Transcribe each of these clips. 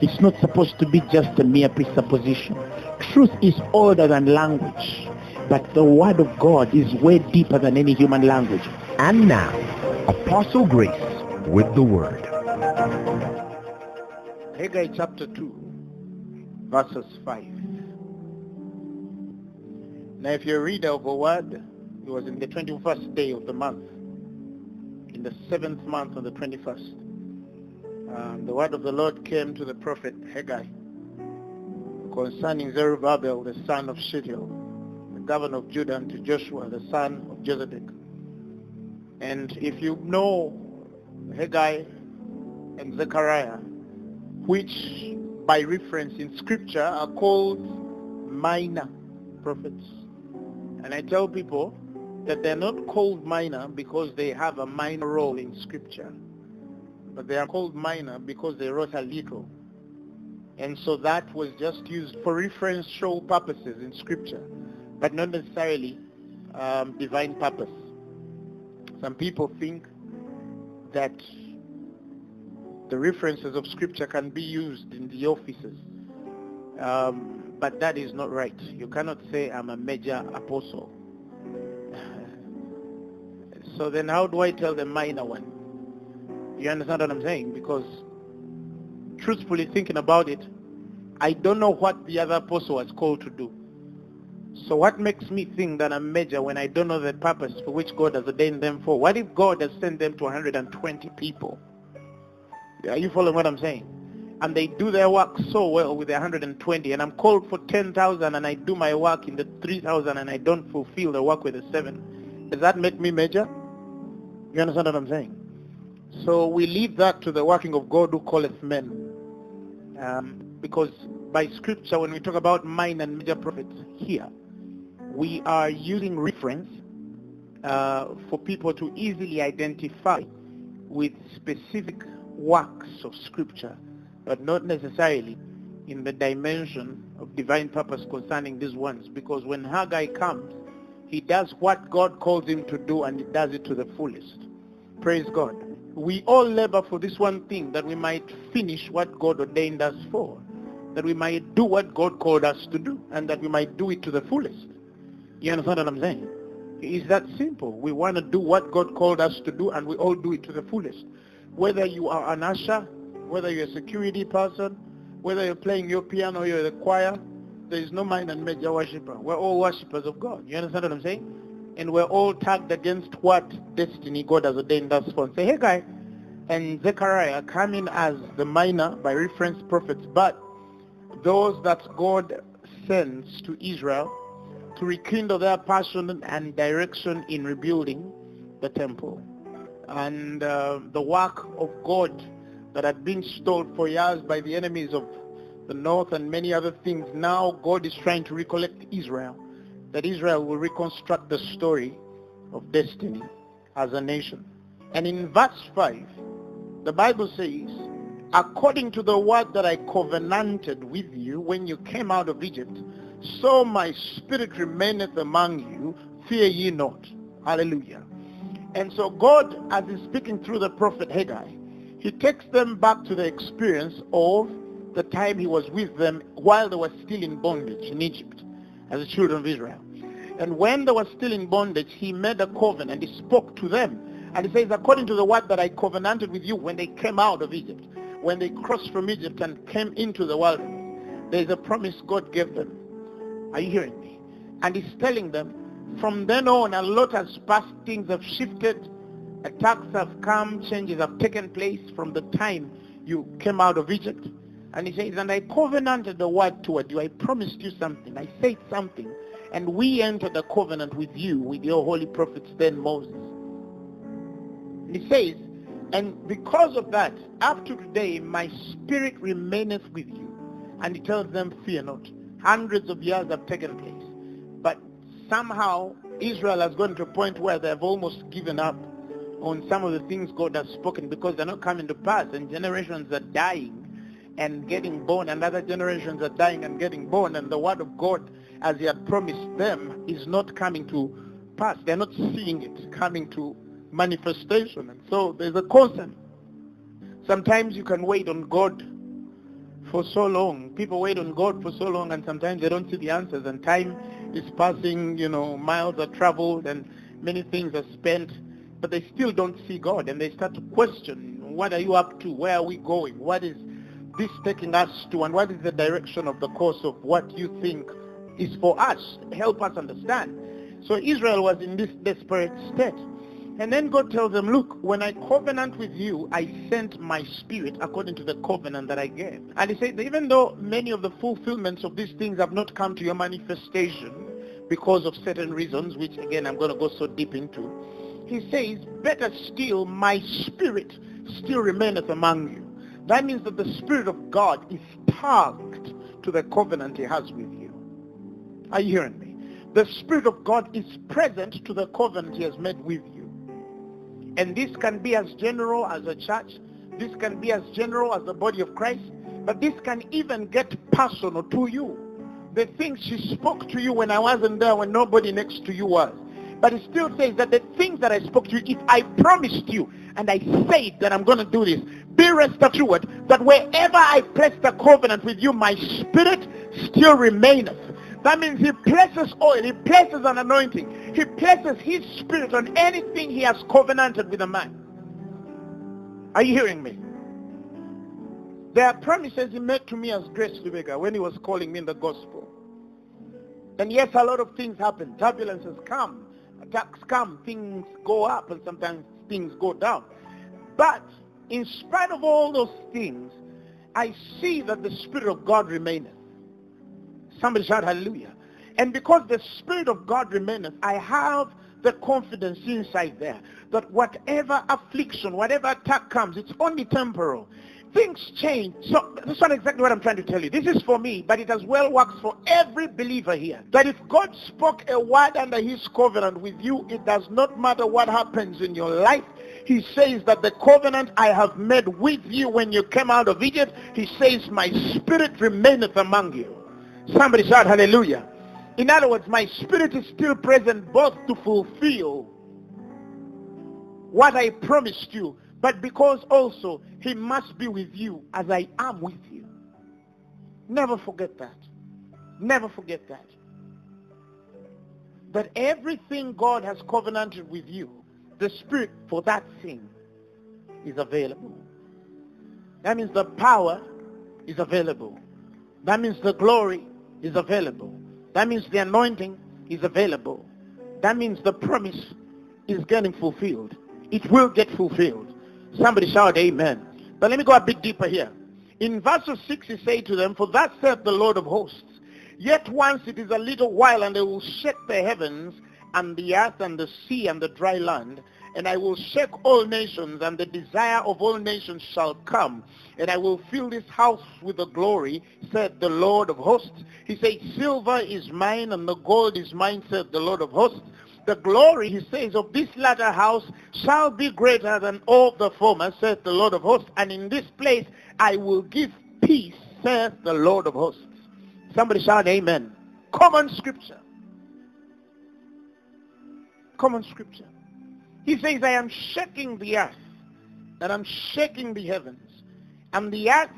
It's not supposed to be just a mere presupposition. Truth is older than language. But the word of God is way deeper than any human language. And now, Apostle Grace with the Word. Haggai chapter 2, verses 5. Now if you're a reader of a word, it was in the 21st day of the month, in the seventh month on the 21st. Um, the word of the Lord came to the prophet Haggai concerning Zerubbabel, the son of Shealtiel, the governor of Judah, and to Joshua, the son of Jozadak. And if you know Haggai and Zechariah, which by reference in scripture are called minor prophets. And I tell people that they're not called minor because they have a minor role in scripture, but they are called minor because they wrote a little. And so that was just used for referential purposes in scripture, but not necessarily um, divine purpose. Some people think that the references of scripture can be used in the offices. Um, but that is not right. You cannot say I'm a major apostle. so then how do I tell the minor one? You understand what I'm saying? Because truthfully thinking about it, I don't know what the other apostle was called to do. So what makes me think that I'm major when I don't know the purpose for which God has ordained them for? What if God has sent them to 120 people? Are you following what I'm saying? And they do their work so well with the 120 and I'm called for 10,000 and I do my work in the 3,000 and I don't fulfill the work with the 7. Does that make me major? You understand what I'm saying? So we leave that to the working of God who calleth men. Um, because by scripture when we talk about minor and major prophets here, we are using reference uh, for people to easily identify with specific works of scripture, but not necessarily in the dimension of divine purpose concerning these ones. Because when Haggai comes, he does what God calls him to do and he does it to the fullest. Praise God. We all labor for this one thing, that we might finish what God ordained us for, that we might do what God called us to do, and that we might do it to the fullest. You understand what I'm saying? It's that simple. We want to do what God called us to do, and we all do it to the fullest. Whether you are an usher, whether you're a security person, whether you're playing your piano you're the choir, there is no minor and major worshiper. We're all worshippers of God. You understand what I'm saying? And we're all tagged against what destiny God has ordained us for. Say, Haggai, and Zechariah come in as the minor by reference prophets, but those that God sends to Israel to rekindle their passion and direction in rebuilding the temple. And uh, the work of God that had been stalled for years by the enemies of the north and many other things, now God is trying to recollect Israel, that Israel will reconstruct the story of destiny as a nation. And in verse 5, the Bible says, according to the word that I covenanted with you when you came out of Egypt, so my spirit remaineth among you, fear ye not. Hallelujah. And so God, as he's speaking through the prophet Haggai, he takes them back to the experience of the time he was with them while they were still in bondage in Egypt as the children of Israel. And when they were still in bondage, he made a covenant. And he spoke to them. And he says, according to the word that I covenanted with you when they came out of Egypt, when they crossed from Egypt and came into the wilderness, there is a promise God gave them. Are you hearing me? And he's telling them, from then on, a lot has passed, things have shifted, attacks have come, changes have taken place from the time you came out of Egypt. And he says, and I covenanted the word toward you. I promised you something. I said something. And we entered a covenant with you, with your holy prophets then, Moses. He says, and because of that, up to today, my spirit remaineth with you. And he tells them, fear not. Hundreds of years have taken place. But somehow Israel has gone to a point where they have almost given up on some of the things God has spoken because they're not coming to pass and generations are dying and getting born and other generations are dying and getting born and the word of God as he had promised them is not coming to pass. They're not seeing it coming to manifestation. And so there's a concern. Sometimes you can wait on God for so long. People wait on God for so long and sometimes they don't see the answers and time is passing, you know, miles are traveled and many things are spent, but they still don't see God and they start to question, what are you up to? Where are we going? What is this taking us to and what is the direction of the course of what you think is for us? Help us understand. So Israel was in this desperate state. And then God tells them, look, when I covenant with you, I sent my spirit according to the covenant that I gave. And he said, even though many of the fulfillments of these things have not come to your manifestation because of certain reasons, which again I'm going to go so deep into, he says, better still, my spirit still remaineth among you. That means that the spirit of God is tagged to the covenant he has with you. Are you hearing me? The spirit of God is present to the covenant he has made with you. And this can be as general as a church. This can be as general as the body of Christ. But this can even get personal to you. The things she spoke to you when I wasn't there, when nobody next to you was. But it still says that the things that I spoke to you, if I promised you and I said that I'm going to do this, be rest assured that wherever I place the covenant with you, my spirit still remaineth. That means he places oil, he places an anointing, he places his spirit on anything he has covenanted with a man. Are you hearing me? There are promises he made to me as Grace Lubega when he was calling me in the gospel. And yes, a lot of things happen. Turbulences come, attacks come, things go up, and sometimes things go down. But in spite of all those things, I see that the Spirit of God remaineth. Somebody shout hallelujah. And because the Spirit of God remaineth, I have the confidence inside there that whatever affliction, whatever attack comes, it's only temporal. Things change. So that's not exactly what I'm trying to tell you. This is for me, but it as well works for every believer here. That if God spoke a word under his covenant with you, it does not matter what happens in your life. He says that the covenant I have made with you when you came out of Egypt, he says, my spirit remaineth among you. Somebody shout hallelujah. In other words, my spirit is still present both to fulfill what I promised you, but because also he must be with you as I am with you. Never forget that. Never forget that. That everything God has covenanted with you, the spirit for that thing is available. That means the power is available. That means the glory is available. That means the anointing is available. That means the promise is getting fulfilled. It will get fulfilled. Somebody shout amen. But let me go a bit deeper here. In verse 6 he said to them, For thus saith the Lord of hosts, Yet once it is a little while, and I will shake the heavens, and the earth, and the sea, and the dry land, and I will shake all nations, and the desire of all nations shall come, and I will fill this house with the glory, said the Lord of hosts. He said, silver is mine, and the gold is mine, said the Lord of hosts. The glory, he says, of this latter house shall be greater than all the former, saith the Lord of hosts. And in this place I will give peace, saith the Lord of hosts. Somebody shout amen. Common scripture. Common scripture. He says, I am shaking the earth, and I'm shaking the heavens, and the earth,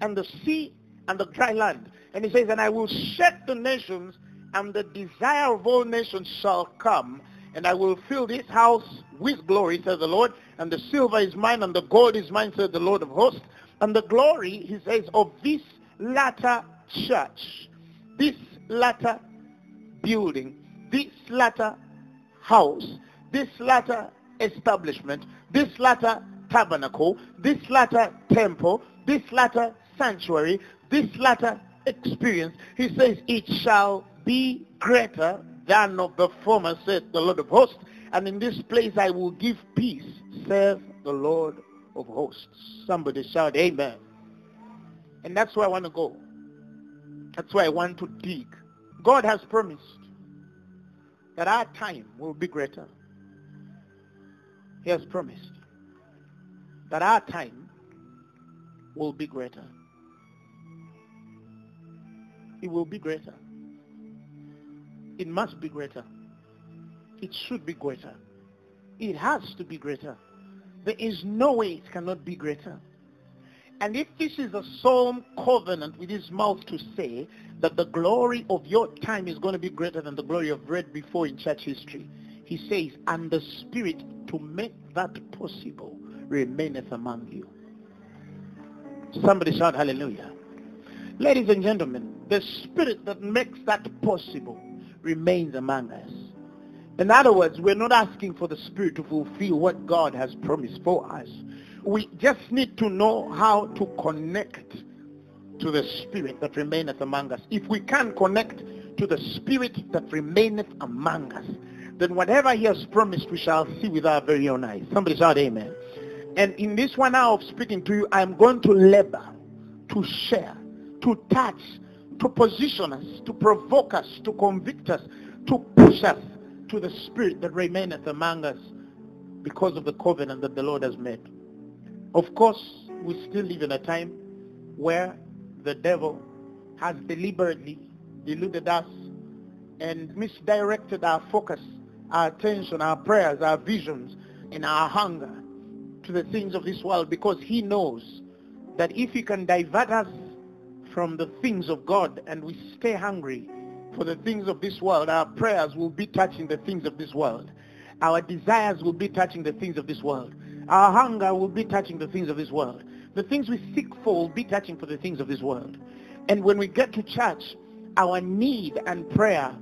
and the sea, and the dry land. And he says, and I will shake the nations, and the desire of all nations shall come, and I will fill this house with glory, says the Lord, and the silver is mine, and the gold is mine, says the Lord of hosts. And the glory, he says, of this latter church, this latter building, this latter house, this latter establishment, this latter tabernacle, this latter temple, this latter sanctuary, this latter experience, he says, it shall be greater than of the former, said the Lord of hosts. And in this place I will give peace, saith the Lord of hosts. Somebody shout amen. And that's where I want to go. That's where I want to dig. God has promised that our time will be greater. He has promised that our time will be greater. It will be greater. It must be greater. It should be greater. It has to be greater. There is no way it cannot be greater. And if this is a solemn covenant with his mouth to say that the glory of your time is going to be greater than the glory of read before in church history, he says, and the spirit to make that possible remaineth among you. Somebody shout hallelujah. Ladies and gentlemen, the spirit that makes that possible remains among us. In other words, we're not asking for the Spirit to fulfill what God has promised for us. We just need to know how to connect to the Spirit that remaineth among us. If we can connect to the Spirit that remaineth among us, then whatever he has promised we shall see with our very own eyes. Somebody shout amen. And in this one hour of speaking to you, I'm going to labor, to share, to touch, to position us, to provoke us, to convict us, to push us to the spirit that remaineth among us because of the covenant that the Lord has made. Of course, we still live in a time where the devil has deliberately deluded us and misdirected our focus, our attention, our prayers, our visions, and our hunger to the things of this world because he knows that if he can divert us from the things of God and we stay hungry for the things of this world, our prayers will be touching the things of this world. Our desires will be touching the things of this world. Our hunger will be touching the things of this world. The things we seek for will be touching for the things of this world. And when we get to church, our need and prayer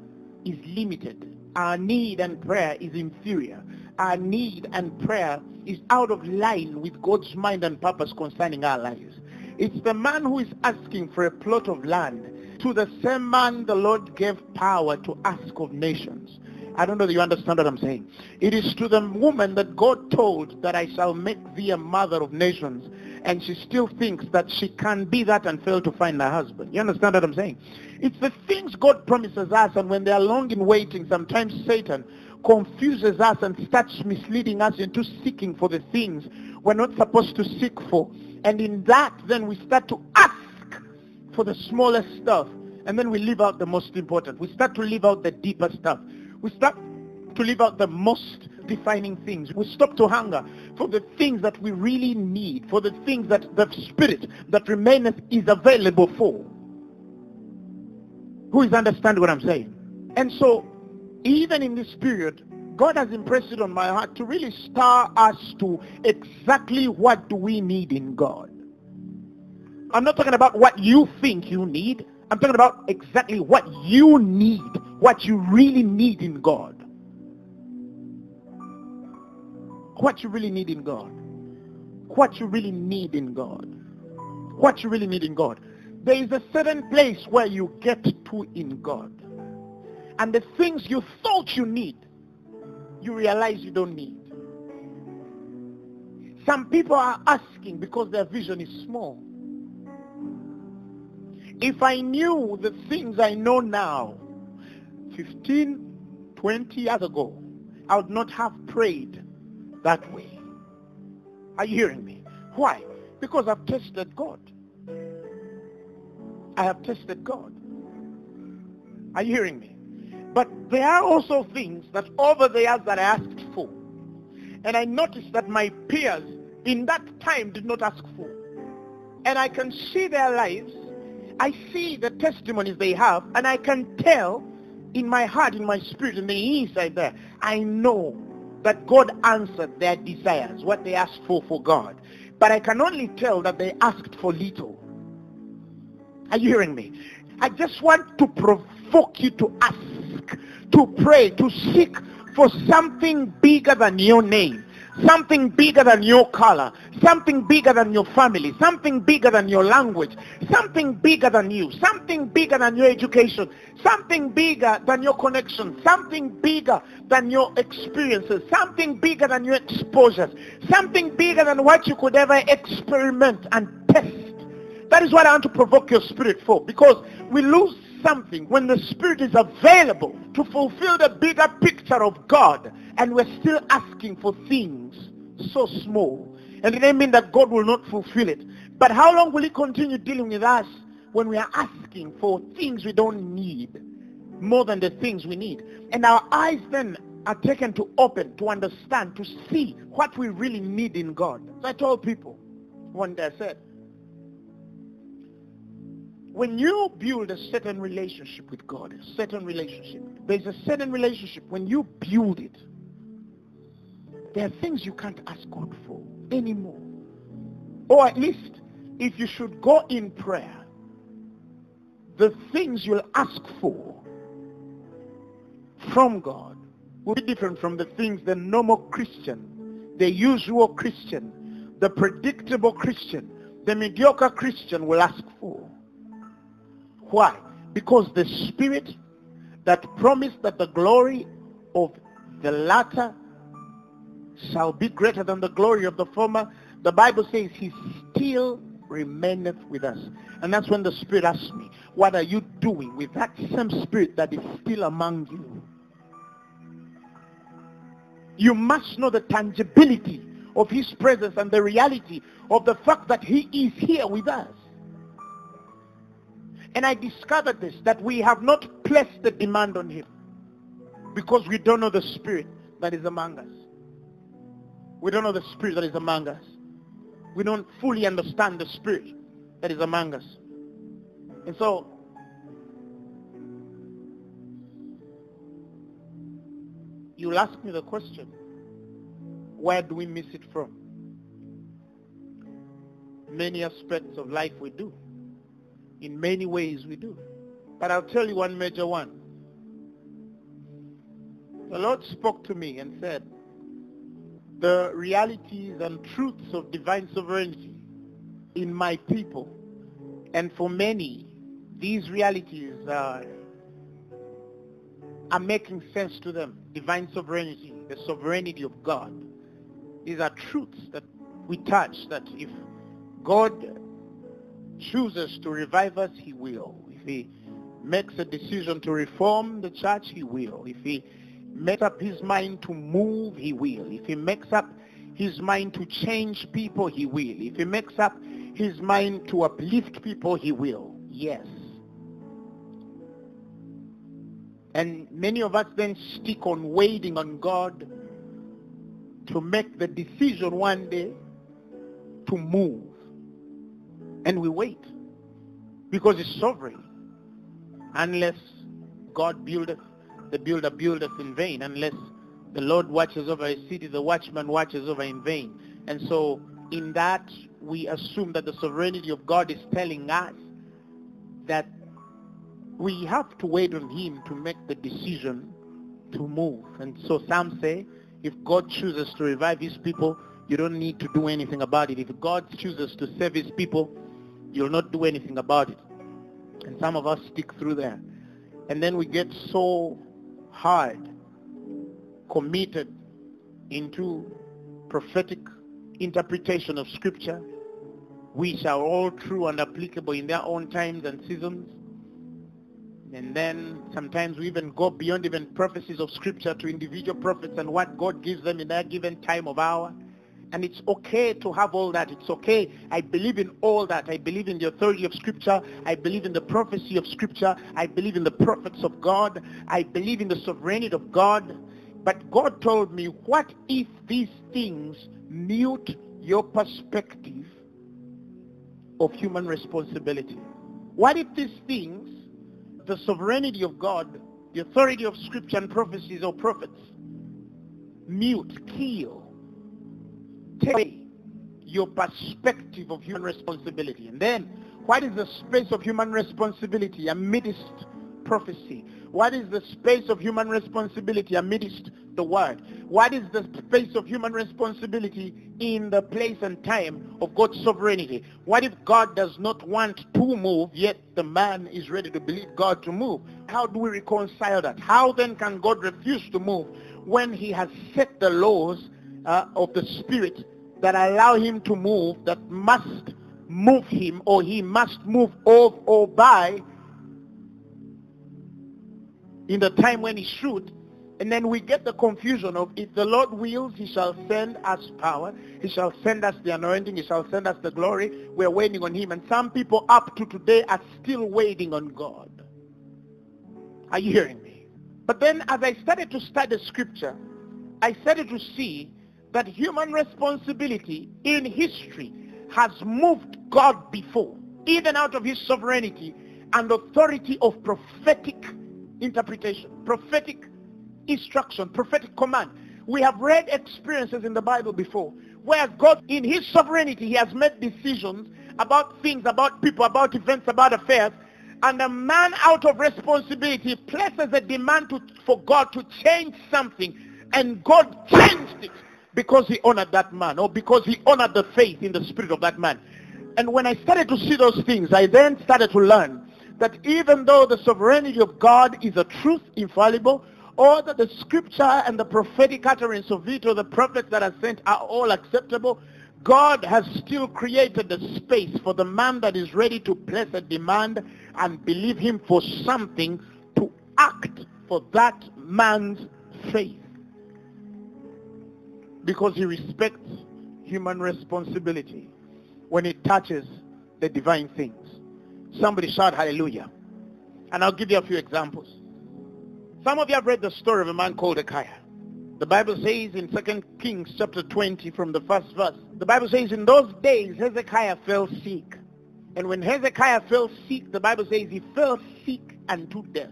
is limited. Our need and prayer is inferior. Our need and prayer is out of line with God's mind and purpose concerning our lives. It's the man who is asking for a plot of land. To the same man the Lord gave power to ask of nations. I don't know if you understand what I'm saying. It is to the woman that God told that I shall make thee a mother of nations. And she still thinks that she can be that and fail to find a husband. You understand what I'm saying? It's the things God promises us and when they are long in waiting, sometimes Satan confuses us and starts misleading us into seeking for the things we're not supposed to seek for. And in that, then we start to ask for the smallest stuff. And then we leave out the most important. We start to leave out the deeper stuff. We start to leave out the most defining things. We stop to hunger for the things that we really need, for the things that the spirit that remaineth is available for. Who is understanding what I'm saying? And so, even in this period, God has impressed it on my heart to really stir us to exactly what do we need in God. I'm not talking about what you think you need. I'm talking about exactly what you need, what you really need in God. What you really need in God. What you really need in God. What you really need in God. There is a certain place where you get to in God. And the things you thought you need, you realize you don't need. Some people are asking because their vision is small. If I knew the things I know now, 15, 20 years ago, I would not have prayed that way. Are you hearing me? Why? Because I've tested God. I have tested God. Are you hearing me? But there are also things that over the years that I asked for. And I noticed that my peers in that time did not ask for. And I can see their lives. I see the testimonies they have. And I can tell in my heart, in my spirit, in the inside there, I know that God answered their desires, what they asked for for God. But I can only tell that they asked for little. Are you hearing me? I just want to provoke you to ask, to pray, to seek for something bigger than your name, something bigger than your color, something bigger than your family, something bigger than your language, something bigger than you, something bigger than your education, something bigger than your connection, something bigger than your experiences, something bigger than your exposures, something bigger than what you could ever experiment and test That is what I want to provoke your spirit for. Because we lose something when the spirit is available to fulfill the bigger picture of God and we're still asking for things so small. And it doesn't mean that God will not fulfill it. But how long will he continue dealing with us when we are asking for things we don't need more than the things we need? And our eyes then are taken to open, to understand, to see what we really need in God. So I told people one day, I said, when you build a certain relationship with God, a certain relationship, there's a certain relationship, when you build it, there are things you can't ask God for anymore. Or at least, if you should go in prayer, the things you'll ask for from God will be different from the things the normal Christian, the usual Christian, the predictable Christian, the mediocre Christian will ask for. Why? Because the Spirit that promised that the glory of the latter shall be greater than the glory of the former, the Bible says he still remaineth with us. And that's when the Spirit asks me, what are you doing with that same Spirit that is still among you? You must know the tangibility of his presence and the reality of the fact that he is here with us. And I discovered this, that we have not placed the demand on him because we don't know the spirit that is among us. We don't know the spirit that is among us. We don't fully understand the spirit that is among us. And so, you'll ask me the question, where do we miss it from? Many aspects of life we do. In many ways we do. But I'll tell you one major one. The Lord spoke to me and said, the realities and truths of divine sovereignty in my people. And for many, these realities are, are making sense to them. Divine sovereignty, the sovereignty of God. These are truths that we touch, that if God chooses to revive us, he will. If he makes a decision to reform the church, he will. If he makes up his mind to move, he will. If he makes up his mind to change people, he will. If he makes up his mind to uplift people, he will. Yes. And many of us then stick on waiting on God to make the decision one day to move. And we wait because it's sovereign. Unless God buildeth, the builder buildeth in vain. Unless the Lord watches over a city, the watchman watches over in vain. And so in that, we assume that the sovereignty of God is telling us that we have to wait on him to make the decision to move. And so some say, if God chooses to revive his people, you don't need to do anything about it. If God chooses to save his people, you'll not do anything about it. And some of us stick through there. And then we get so hard, committed into prophetic interpretation of scripture, which are all true and applicable in their own times and seasons. And then sometimes we even go beyond even prophecies of scripture to individual prophets and what God gives them in their given time of hour. And it's okay to have all that. It's okay. I believe in all that. I believe in the authority of Scripture. I believe in the prophecy of Scripture. I believe in the prophets of God. I believe in the sovereignty of God. But God told me, what if these things mute your perspective of human responsibility? What if these things, the sovereignty of God, the authority of Scripture and prophecies or prophets, mute, kill, take your perspective of human responsibility. And then, what is the space of human responsibility amidst prophecy? What is the space of human responsibility amidst the word? What is the space of human responsibility in the place and time of God's sovereignty? What if God does not want to move, yet the man is ready to believe God to move? How do we reconcile that? How then can God refuse to move when he has set the laws uh, of the Spirit that allow him to move, that must move him or he must move of or by in the time when he should. And then we get the confusion of if the Lord wills, he shall send us power. He shall send us the anointing. He shall send us the glory. We're waiting on him. And some people up to today are still waiting on God. Are you hearing me? But then as I started to study scripture, I started to see that human responsibility in history has moved God before, even out of his sovereignty and authority of prophetic interpretation, prophetic instruction, prophetic command. We have read experiences in the Bible before where God, in his sovereignty, he has made decisions about things, about people, about events, about affairs, and a man out of responsibility places a demand to, for God to change something, and God changed it because he honored that man or because he honored the faith in the spirit of that man. And when I started to see those things, I then started to learn that even though the sovereignty of God is a truth infallible, or that the scripture and the prophetic utterance of it or the prophets that are sent are all acceptable, God has still created a space for the man that is ready to place a demand and believe him for something to act for that man's faith because he respects human responsibility when it touches the divine things. Somebody shout hallelujah. And I'll give you a few examples. Some of you have read the story of a man called Hezekiah. The Bible says in 2 Kings chapter 20 from the first verse, the Bible says in those days Hezekiah fell sick. And when Hezekiah fell sick, the Bible says he fell sick unto death.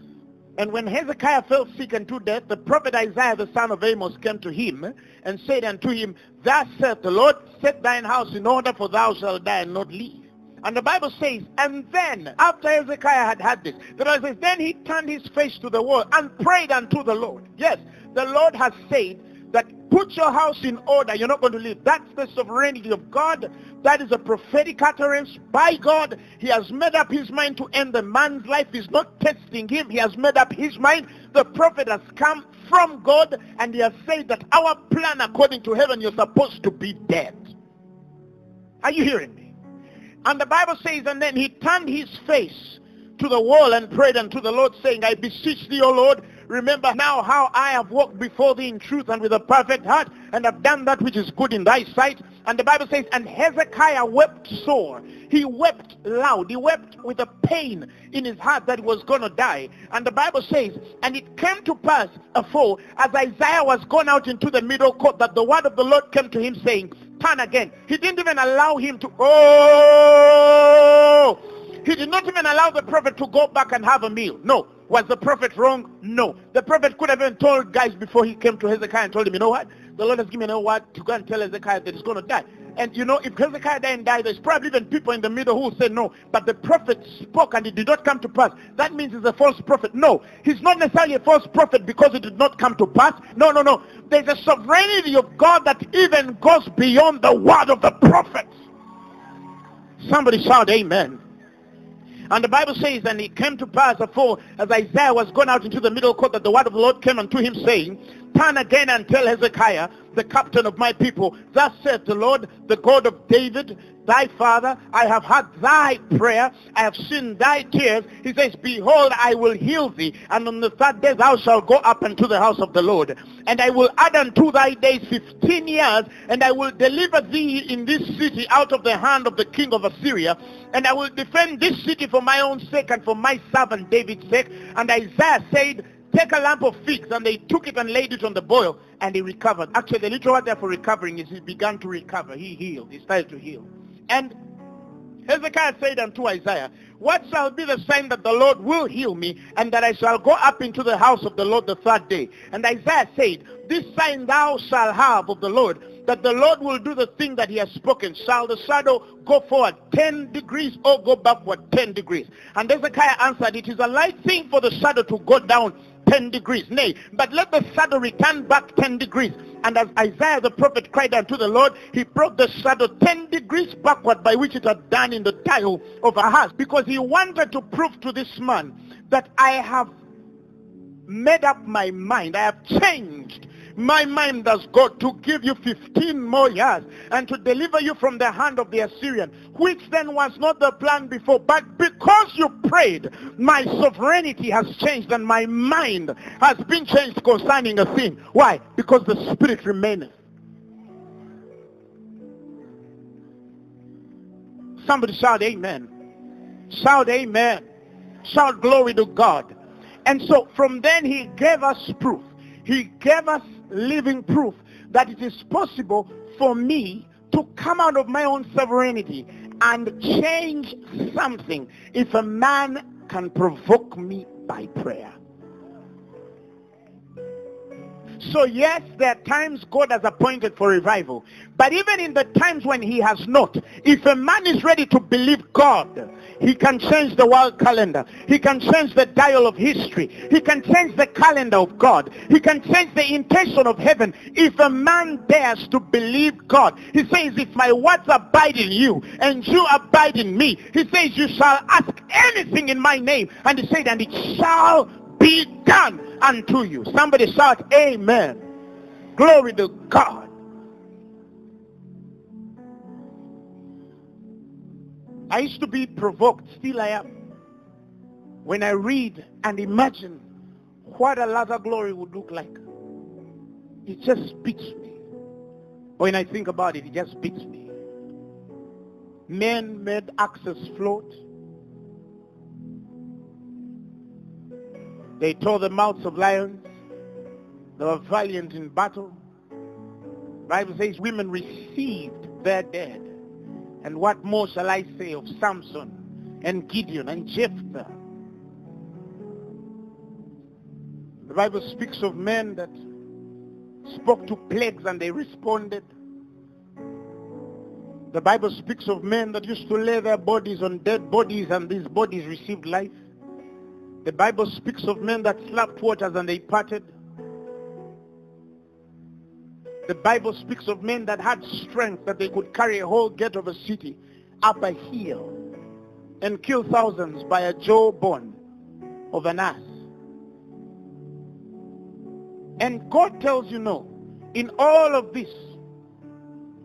And when Hezekiah fell sick unto death, the prophet Isaiah the son of Amos came to him and said unto him, Thus saith the Lord, set thine house in order, for thou shalt die and not live. And the Bible says, and then, after Hezekiah had had this, the Bible says, then he turned his face to the wall and prayed unto the Lord. Yes, the Lord has said that put your house in order, you're not going to live. That's the sovereignty of God. That is a prophetic utterance by God. He has made up his mind to end the man's life. He's not testing him. He has made up his mind. The prophet has come from God and he has said that our plan according to heaven, you're supposed to be dead. Are you hearing me? And the Bible says, and then he turned his face to the wall and prayed unto the Lord, saying, I beseech thee, O Lord, remember now how I have walked before thee in truth and with a perfect heart, and have done that which is good in thy sight. And the Bible says, and Hezekiah wept sore. He wept loud. He wept with a pain in his heart that he was going to die. And the Bible says, and it came to pass afore, as Isaiah was gone out into the middle court, that the word of the Lord came to him, saying, turn again. He didn't even allow him to, oh, he did not even allow the prophet to go back and have a meal. No. Was the prophet wrong? No. The prophet could have even told guys before he came to Hezekiah and told him, you know what? The Lord has given me a word to go and tell Hezekiah that he's going to die. And you know, if Hezekiah didn't die, there's probably even people in the middle who say no. But the prophet spoke and it did not come to pass. That means he's a false prophet. No, he's not necessarily a false prophet because it did not come to pass. No, no, no. There's a sovereignty of God that even goes beyond the word of the prophets. Somebody shout amen. And the Bible says, and it came to pass afore, as Isaiah was gone out into the middle court, that the word of the Lord came unto him, saying, Turn again and tell Hezekiah, the captain of my people, Thus saith the Lord, the God of David, thy father, I have heard thy prayer, I have seen thy tears. He says, Behold, I will heal thee, and on the third day thou shalt go up into the house of the Lord. And I will add unto thy days fifteen years, and I will deliver thee in this city out of the hand of the king of Assyria, and I will defend this city for my own sake and for my servant David's sake. And Isaiah said, take a lump of figs, and they took it and laid it on the boil, and he recovered. Actually, the literal word there for recovering is he began to recover. He healed. He started to heal. And Hezekiah said unto Isaiah, What shall be the sign that the Lord will heal me, and that I shall go up into the house of the Lord the third day? And Isaiah said, This sign thou shalt have of the Lord, that the Lord will do the thing that he has spoken. Shall the shadow go forward 10 degrees or go backward 10 degrees? And Hezekiah answered, It is a light thing for the shadow to go down 10 degrees. Nay, but let the shadow return back 10 degrees. And as Isaiah the prophet cried unto the Lord, he brought the shadow 10 degrees backward by which it had done in the tile of a house. Because he wanted to prove to this man that I have made up my mind. I have changed My mind has got to give you 15 more years and to deliver you from the hand of the Assyrian, which then was not the plan before. But because you prayed, my sovereignty has changed and my mind has been changed concerning a thing. Why? Because the Spirit remaineth. Somebody shout amen. Shout amen. Shout glory to God. And so from then he gave us proof. He gave us living proof that it is possible for me to come out of my own sovereignty and change something if a man can provoke me by prayer. So yes, there are times God has appointed for revival. But even in the times when he has not, if a man is ready to believe God, he can change the world calendar. He can change the dial of history. He can change the calendar of God. He can change the intention of heaven. If a man dares to believe God, he says, if my words abide in you and you abide in me, he says, you shall ask anything in my name. And he said, and it shall be done unto you. Somebody shout, Amen. Glory to God. I used to be provoked, still I am, when I read and imagine what a latter glory would look like. It just beats me. When I think about it, it just beats me. Men made access float. They tore the mouths of lions. They were valiant in battle. The Bible says women received their dead. And what more shall I say of Samson and Gideon and Jephthah? The Bible speaks of men that spoke to plagues and they responded. The Bible speaks of men that used to lay their bodies on dead bodies and these bodies received life. The Bible speaks of men that slapped waters and they parted. The Bible speaks of men that had strength that they could carry a whole gate of a city up a hill and kill thousands by a jawbone of an ass. And God tells you no. In all of this,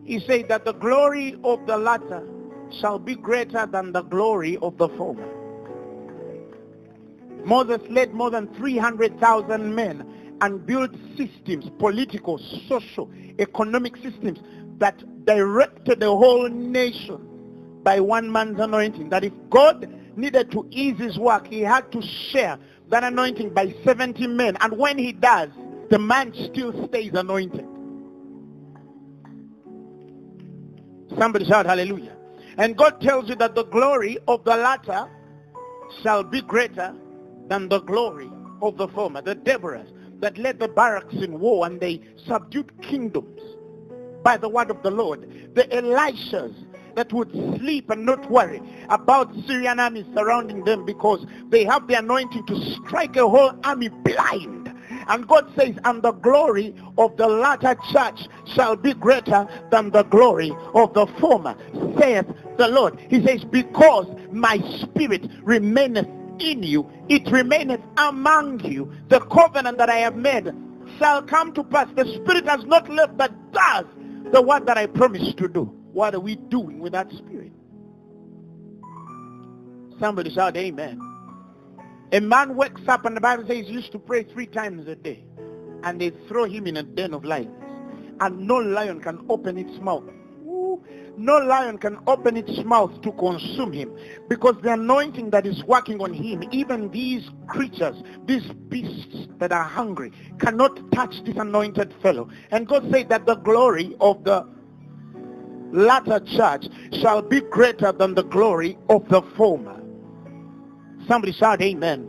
he said that the glory of the latter shall be greater than the glory of the former. Moses led more than 300,000 men and built systems, political, social, economic systems that directed the whole nation by one man's anointing. That if God needed to ease his work, he had to share that anointing by 70 men. And when he does, the man still stays anointed. Somebody shout hallelujah. And God tells you that the glory of the latter shall be greater than the glory of the former. The Deborahs that led the Baraks in war and they subdued kingdoms by the word of the Lord. The Elishas that would sleep and not worry about Syrian armies surrounding them because they have the anointing to strike a whole army blind. And God says, and the glory of the latter church shall be greater than the glory of the former, saith the Lord. He says, because my spirit remaineth in you, it remaineth among you. The covenant that I have made shall come to pass. The Spirit has not left but does the work that I promised to do. What are we doing with that Spirit? Somebody shout amen. A man wakes up and the Bible says he used to pray three times a day. And they throw him in a den of lions. And no lion can open its mouth no lion can open its mouth to consume him because the anointing that is working on him, even these creatures, these beasts that are hungry, cannot touch this anointed fellow. And God said that the glory of the latter church shall be greater than the glory of the former. Somebody shout amen.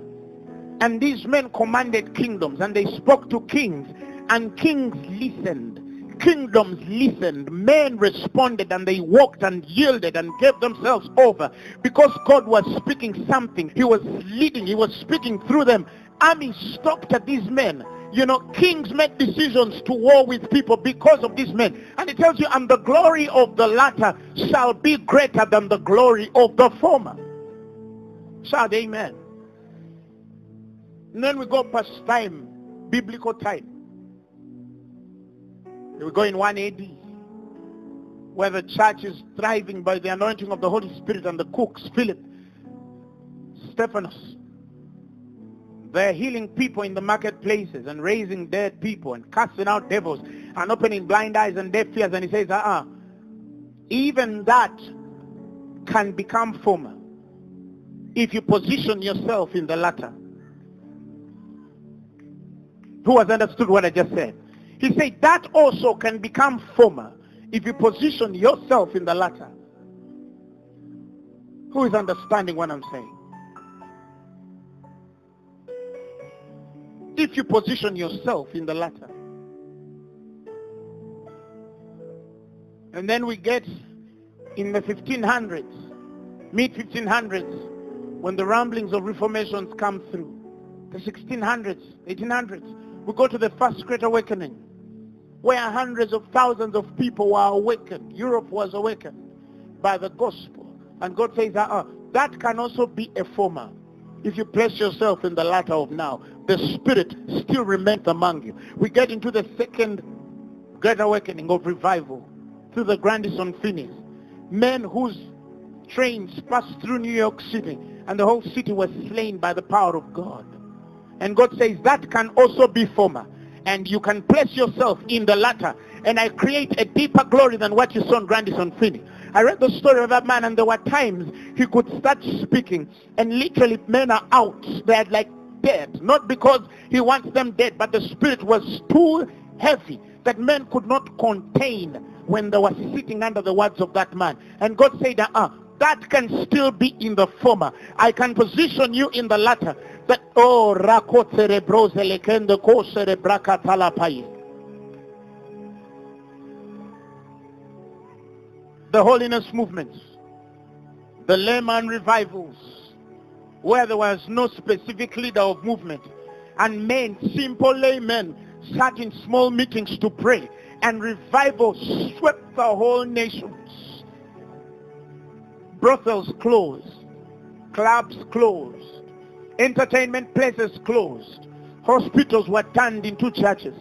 And these men commanded kingdoms and they spoke to kings and kings listened kingdoms listened, men responded and they walked and yielded and gave themselves over because God was speaking something. He was leading, he was speaking through them. Armies stopped at these men. You know, kings make decisions to war with people because of these men. And it tells you, and the glory of the latter shall be greater than the glory of the former. Shout amen. And then we go past time, biblical time. We go in 1 AD, where the church is thriving by the anointing of the Holy Spirit and the cooks, Philip, Stephanos. They're healing people in the marketplaces and raising dead people and casting out devils and opening blind eyes and deaf ears. And he says, uh-uh, even that can become former if you position yourself in the latter. Who has understood what I just said? He said that also can become former if you position yourself in the latter. Who is understanding what I'm saying? If you position yourself in the latter. And then we get in the 1500s, mid 1500s, when the rumblings of reformations come through. The 1600s, 1800s, we go to the first Great Awakening, where hundreds of thousands of people were awakened. Europe was awakened by the gospel. And God says, uh-uh, that can also be a former. If you place yourself in the latter of now, the Spirit still remains among you. We get into the second Great Awakening of revival through the Grandison Finney. Men whose trains passed through New York City and the whole city was slain by the power of God. And God says that can also be former. And you can place yourself in the latter. And I create a deeper glory than what you saw in Grandison Finney. I read the story of that man and there were times he could start speaking and literally men are out. They're like dead. Not because he wants them dead, but the spirit was too heavy that men could not contain when they were sitting under the words of that man. And God said, uh-uh, that can still be in the former. I can position you in the latter. That oh. The holiness movements, the layman revivals, where there was no specific leader of movement, and men, simple laymen, sat in small meetings to pray, and revival swept the whole nations brothels closed, clubs closed, entertainment places closed, hospitals were turned into churches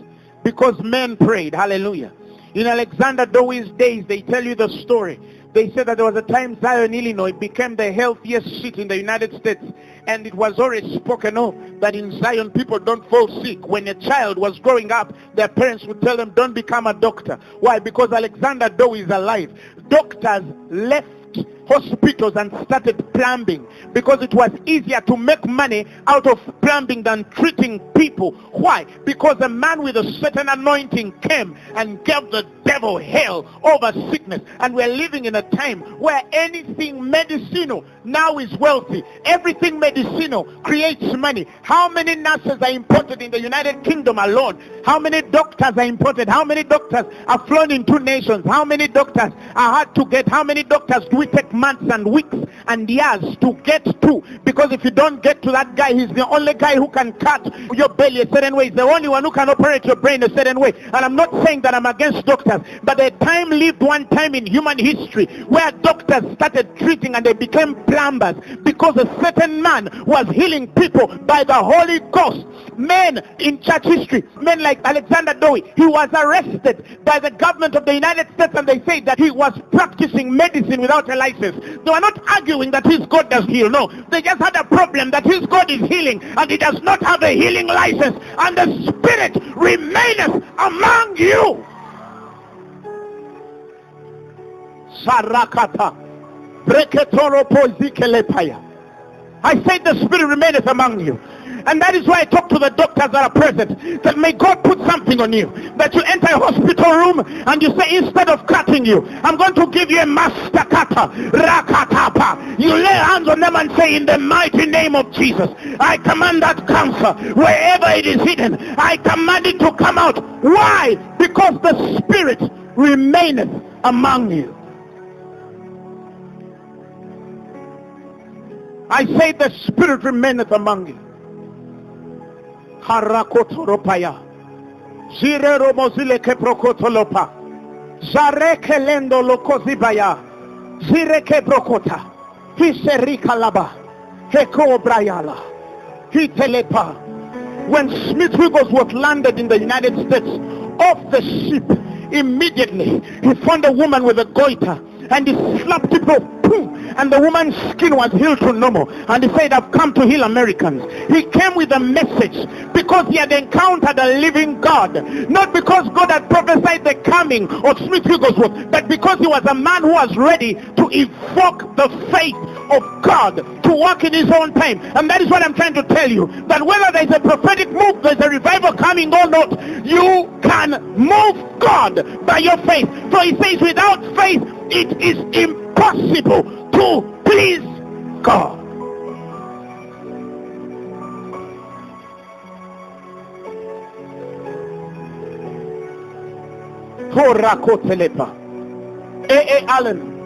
because men prayed. Hallelujah. In Alexander Dowie's days, they tell you the story. They said that there was a time Zion, Illinois became the healthiest city in the United States. And it was already spoken of that in Zion people don't fall sick. When a child was growing up, their parents would tell them, don't become a doctor. Why? Because Alexander Dowie is alive. Doctors left hospitals and started plumbing because it was easier to make money out of plumbing than treating people. Why? Because a man with a certain anointing came and gave the devil hell over sickness. And we're living in a time where anything medicinal now is wealthy. Everything medicinal creates money. How many nurses are imported in the United Kingdom alone? How many doctors are imported? How many doctors are flown into nations? How many doctors are hard to get? How many doctors do we take months and weeks and years to get to? Because if you don't get to that guy, he's the only guy who can cut your belly a certain way. He's the only one who can operate your brain a certain way. And I'm not saying that I'm against doctors, but a time lived one time in human history where doctors started treating and they became plumbers because a certain man was healing people by the Holy Ghost. Men in church history, men like Alexander Dowie, he was arrested by the government of the United States and they say that he was practicing medicine without a license. They were not arguing that his God does heal. No, they just had a problem that his God is healing and he does not have a healing license and the Spirit remaineth among you. Sarakata. I say the spirit remaineth among you. And that is why I talk to the doctors that are present. That may God put something on you. That you enter a hospital room and you say, instead of cutting you, I'm going to give you a master cutter. Rakatapa. You lay hands on them and say, in the mighty name of Jesus, I command that cancer, wherever it is hidden, I command it to come out. Why? Because the spirit remaineth among you. I say the spirit remaineth among you. Harakotoropaya. Romozile lendo lokozibaya. Hitelepa. When Smith Wigglesworth landed in the United States, off the ship, Immediately, he found a woman with a goiter and he slapped people boom, and the woman's skin was healed to normal and he said i've come to heal americans he came with a message because he had encountered a living god not because god had prophesied the coming of smith wigglesworth but because he was a man who was ready to evoke the faith of God to work in his own time. And that is what I'm trying to tell you. That whether there's a prophetic move, there's a revival coming or not, you can move God by your faith. For he says without faith, it is impossible to please God. Horakotelepa. A.A. Allen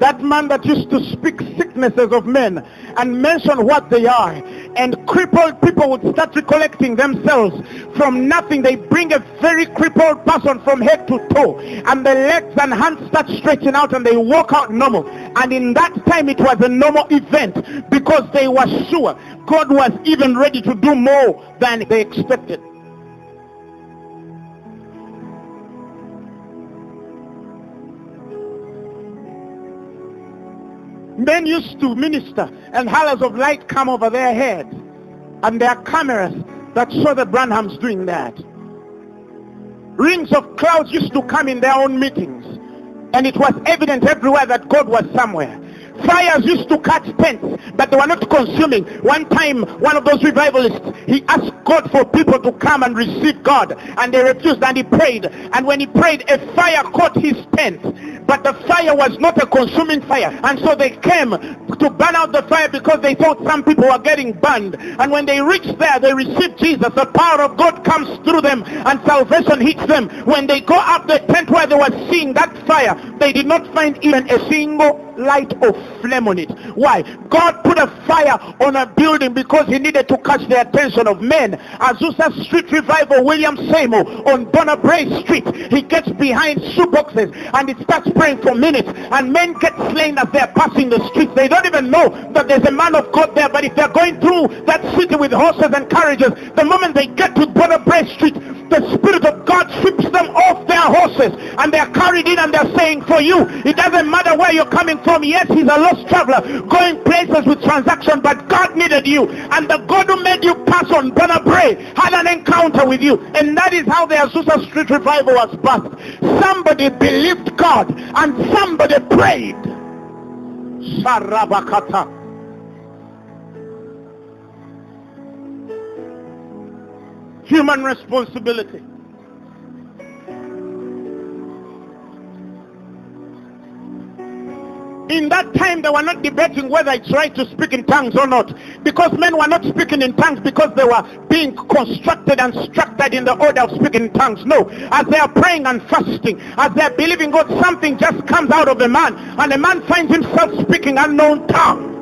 that man that used to speak sicknesses of men and mention what they are and crippled people would start recollecting themselves. From nothing they bring a very crippled person from head to toe and the legs and hands start stretching out and they walk out normal. And in that time it was a normal event because they were sure God was even ready to do more than they expected Men used to minister and halos of light come over their head. And there are cameras that show the Branhams doing that. Rings of clouds used to come in their own meetings. And it was evident everywhere that God was somewhere. Fires used to catch tents, but they were not consuming. One time, one of those revivalists, he asked God for people to come and receive God, and they refused, and he prayed. And when he prayed, a fire caught his tent, but the fire was not a consuming fire. And so they came to burn out the fire because they thought some people were getting burned. And when they reached there, they received Jesus. The power of God comes through them, and salvation hits them. When they go up the tent where they were seeing that fire, they did not find even a single light of flame on it. Why? God put a fire on a building because he needed to catch the attention of men. Azusa Street Revival, William Seymour on Bonnie Brae Street. He gets behind shoeboxes and he starts praying for minutes and men get slain as they're passing the streets. They don't even know that there's a man of God there. But if they're going through that city with horses and carriages, the moment they get to Bonnie Brae Street, the Spirit of God sweeps them off their horses and they're carried in and they're saying for you, it doesn't matter where you're coming from. Yes, he's a lost traveler going places with transaction, but God needed you. And the God who made you pass on Bonnie Brae had an encounter with you. And that is how the Azusa Street Revival was birthed. Somebody believed God and somebody prayed. Sarabakata. Human responsibility. In that time, they were not debating whether it's right to speak in tongues or not. Because men were not speaking in tongues because they were being constructed and structured in the order of speaking in tongues. No. As they are praying and fasting, as they are believing God, something just comes out of a man. And a man finds himself speaking unknown tongues.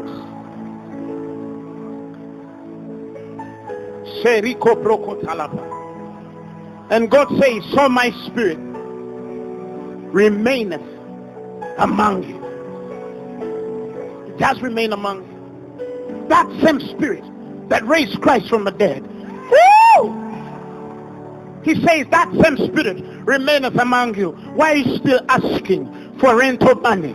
And God says, so my spirit remaineth among you does remain among you. That same spirit that raised Christ from the dead. Woo! He says that same spirit remaineth among you. Why are you still asking for rental money?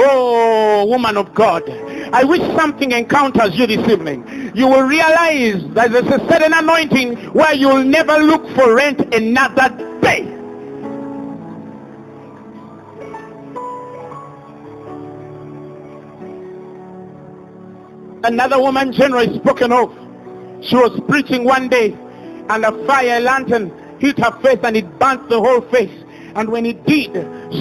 Oh, woman of God, I wish something encounters you this evening. You will realize that there's a certain anointing where you'll never look for rent another day. Another woman generally spoken of. She was preaching one day and a fire lantern hit her face and it burnt the whole face. And when it did,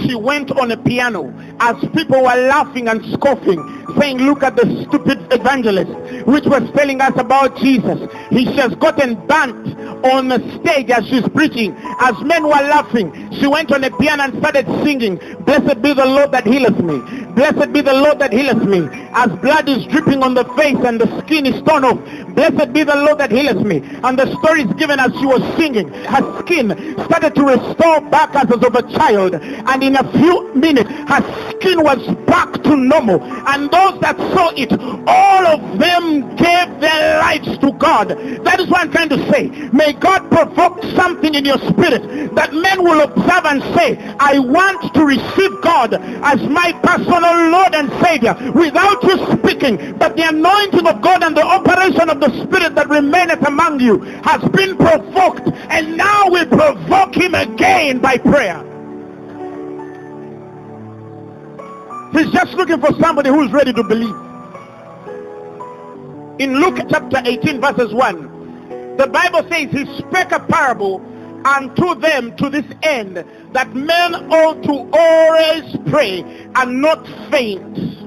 she went on a piano as people were laughing and scoffing, saying, look at the stupid evangelist, which was telling us about Jesus. He has gotten burnt on the stage as she's preaching. As men were laughing, she went on a piano and started singing, Blessed be the Lord that healeth me. Blessed be the Lord that healeth me. As blood is dripping on the face and the skin is torn off. Blessed be the Lord that healeth me. And the story is given as she was singing. Her skin started to restore back as of a child. And in a few minutes, her skin was back to normal. And those that saw it, all of them gave their lives to God. That is what I'm trying to say. May God provoke something in your spirit that men will observe and say, I want to receive God as my personal Lord and Savior without you speaking. But the anointing of God and the operation of the Spirit that remaineth among you has been provoked and now we provoke him again by prayer. He's just looking for somebody who's ready to believe. In Luke chapter 18 verses 1, the Bible says he spake a parable unto them to this end that men ought to always pray and not faint.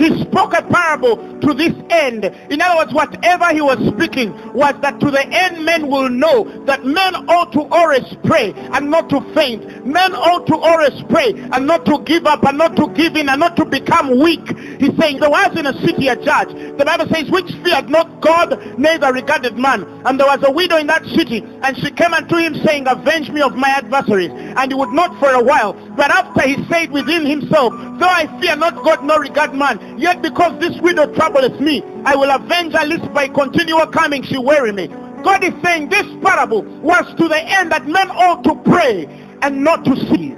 He spoke a parable to this end. In other words, whatever he was speaking was that to the end men will know that men ought to always pray and not to faint. Men ought to always pray and not to give up and not to give in and not to become weak. He's saying there was in a city a judge. The Bible says, which feared not God, neither regarded man. And there was a widow in that city, and she came unto him saying, Avenge me of my adversaries. And he would not for a while. But after he said within himself, Though I fear not God nor regard man, yet because this widow troubleth me, I will avenge her lest by continual coming she weary me. God is saying this parable was to the end that men ought to pray and not to cease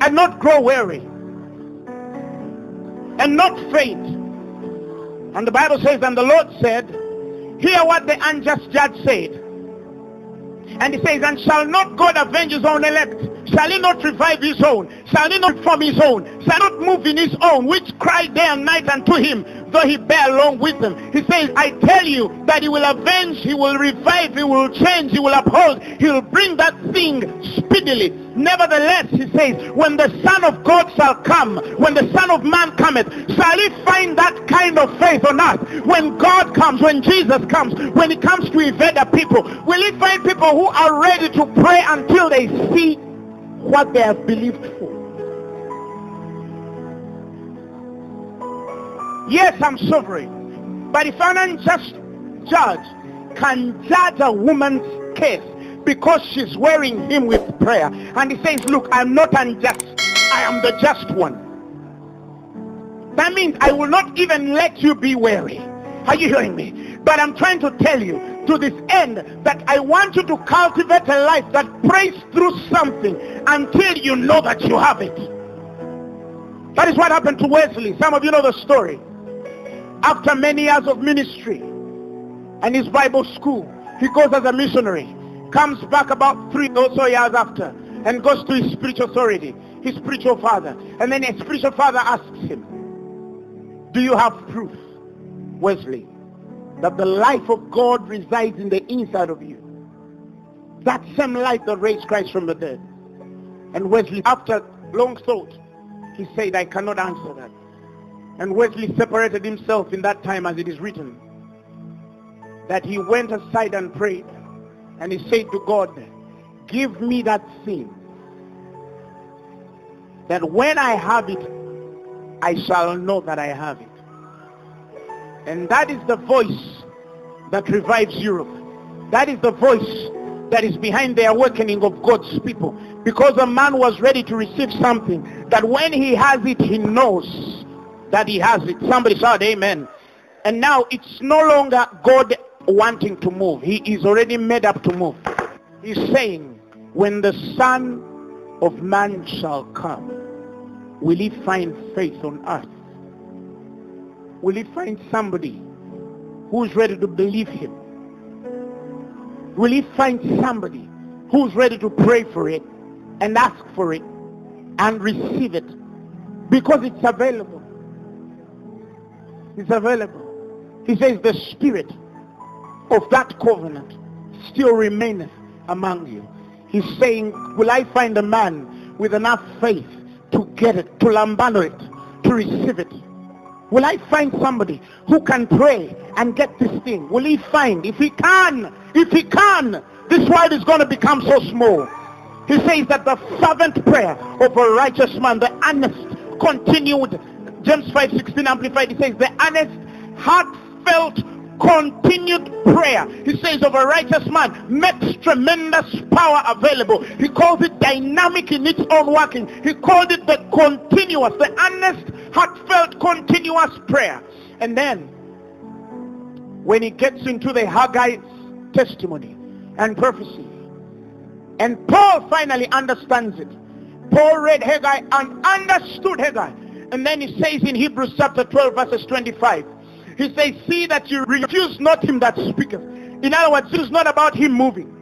and not grow weary and not faint. And the Bible says, and the Lord said, hear what the unjust judge said. And he says, and shall not God avenge his own elect? Shall he not revive his own? Shall he not form his own? Shall not move in his own, which cry day and night unto him, though he bear long with them? He says, I tell you that he will avenge, he will revive, he will change, he will uphold, he will bring that thing speedily. Nevertheless, he says, when the Son of God shall come, when the Son of Man cometh, shall he find that kind of faith on earth? When God comes, when Jesus comes, when he comes to evade a people, will he find people who are ready to pray until they see what they have believed for? Yes, I'm sovereign. But if an unjust judge can judge a woman's case because she's wearing him with prayer, and he says, look, I'm not unjust. I am the just one. That means I will not even let you be weary. Are you hearing me? But I'm trying to tell you to this end that I want you to cultivate a life that prays through something until you know that you have it. That is what happened to Wesley. Some of you know the story. After many years of ministry and his Bible school, he goes as a missionary, comes back about three or so years after, and goes to his spiritual authority, his spiritual father. And then his spiritual father asks him, do you have proof, Wesley, that the life of God resides in the inside of you? That same life that raised Christ from the dead. And Wesley, after long thought, he said, I cannot answer that. And Wesley separated himself in that time as it is written. That he went aside and prayed. And he said to God, give me that thing. That when I have it, I shall know that I have it. And that is the voice that revives Europe. That is the voice that is behind the awakening of God's people. Because a man was ready to receive something that when he has it, he knows that he has it. Somebody shout amen. And now it's no longer God wanting to move. He is already made up to move. He's saying, when the Son of Man shall come, will he find faith on earth? Will he find somebody who's ready to believe him? Will he find somebody who's ready to pray for it and ask for it and receive it because it's available? It's available. He says the spirit of that covenant still remaineth among you. He's saying, will I find a man with enough faith to get it, to lambano it, to receive it? Will I find somebody who can pray and get this thing? Will he find? If he can, if he can, this world is going to become so small. He says that the fervent prayer of a righteous man, the honest, continued, James 5.16 amplified, he says, the honest, heartfelt, continued prayer, he says, of a righteous man makes tremendous power available. He calls it dynamic in its own working. He called it the continuous, the earnest, heartfelt, continuous prayer. And then when he gets into the Haggai testimony and prophecy. And Paul finally understands it. Paul read Haggai and understood Haggai. And then he says in Hebrews chapter 12 verses 25, he says, see that you refuse not him that speaketh. In other words, this is not about him moving.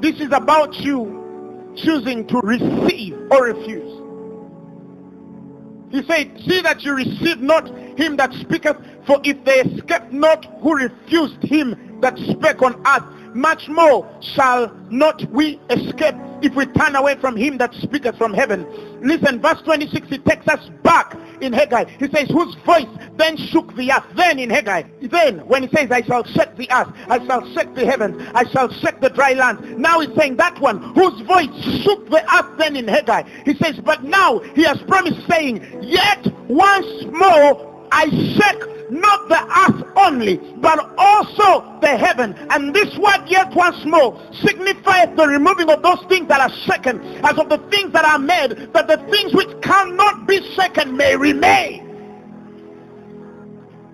This is about you choosing to receive or refuse. He said, see that you receive not him that speaketh, for if they escape not who refused him that spake on earth, much more shall not we escape if we turn away from him that speaketh from heaven. Listen, verse 26, he takes us back in Haggai. He says, whose voice then shook the earth. Then in Haggai, then when he says, I shall shake the earth, I shall shake the heavens, I shall shake the dry land. Now he's saying that one whose voice shook the earth then in Haggai. He says, but now he has promised saying, yet once more I shake not the earth only, but also the heaven. And this word yet once more signifies the removing of those things that are shaken, as of the things that are made, that the things which cannot be shaken may remain.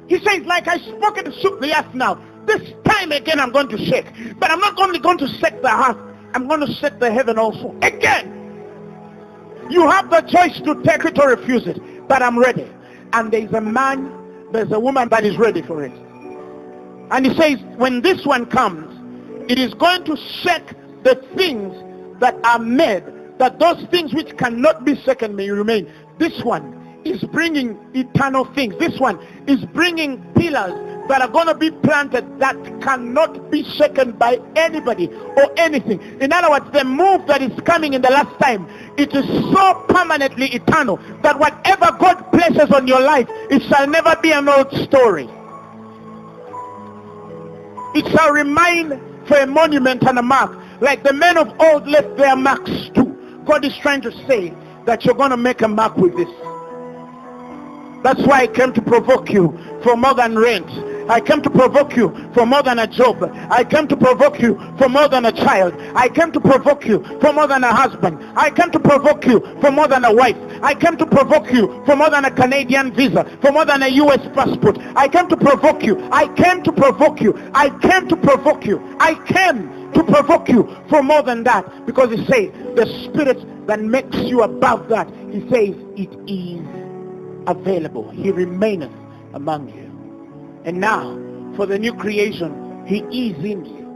He says, like I spoke and shook the earth now, this time again I'm going to shake. But I'm not only going to shake the earth, I'm going to shake the heaven also. Again. You have the choice to take it or refuse it. But I'm ready. And there is a man there's a woman that is ready for it. And he says, when this one comes, it is going to shake the things that are made, that those things which cannot be shaken may remain. This one is bringing eternal things. This one is bringing pillars that are going to be planted that cannot be shaken by anybody or anything. In other words, the move that is coming in the last time, it is so permanently eternal that whatever God places on your life, it shall never be an old story. It shall remain for a monument and a mark. Like the men of old left their marks too. God is trying to say that you're going to make a mark with this. That's why I came to provoke you for more than rent. I came to provoke you for more than a job. I came to provoke you for more than a child. I came to provoke you for more than a husband. I came to provoke you for more than a wife. I came to provoke you for more than a Canadian visa, for more than a US passport. I came to provoke you. I came to provoke you. I came to provoke you. I came to provoke you for more than that because he says the spirit that makes you above that he says it is available he remaineth among you and now, for the new creation, he is in you.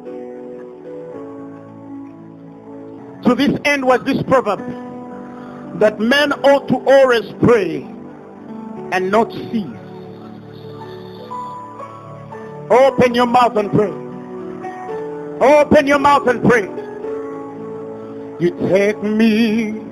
To this end was this proverb, that men ought to always pray and not cease. Open your mouth and pray. Open your mouth and pray. You take me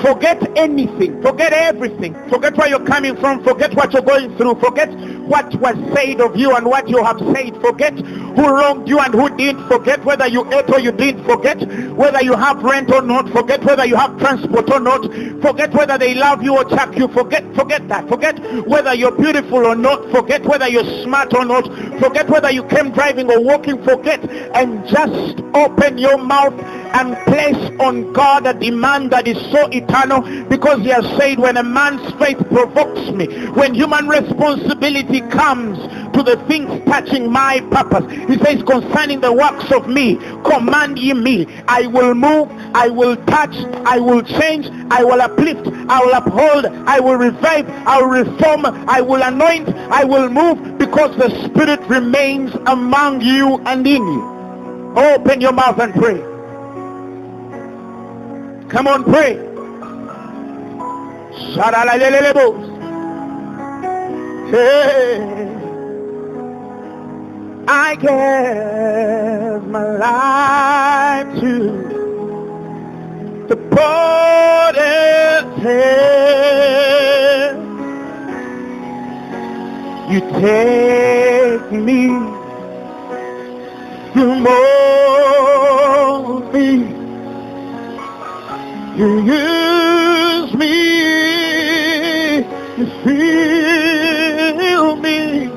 Forget anything. Forget everything. Forget where you're coming from. Forget what you're going through. Forget what was said of you and what you have said. Forget who wronged you and who didn't. Forget whether you ate or you didn't. Forget whether you have rent or not. Forget whether you have transport or not. Forget whether they love you or chuck you. Forget, forget that. Forget whether you're beautiful or not. Forget whether you're smart or not. Forget whether you came driving or walking. Forget and just open your mouth and place on God a demand that is so eternal because he has said when a man's faith provokes me, when human responsibility comes to the things touching my purpose, he says concerning the works of me, command ye me. I will move, I will touch, I will change, I will uplift, I will uphold, I will revive, I will reform, I will anoint, I will move because the Spirit remains among you and in you. Open your mouth and pray. Come on, pray. Hey. I give my life to the hand. You take me, you mold me. You use me, you feel me,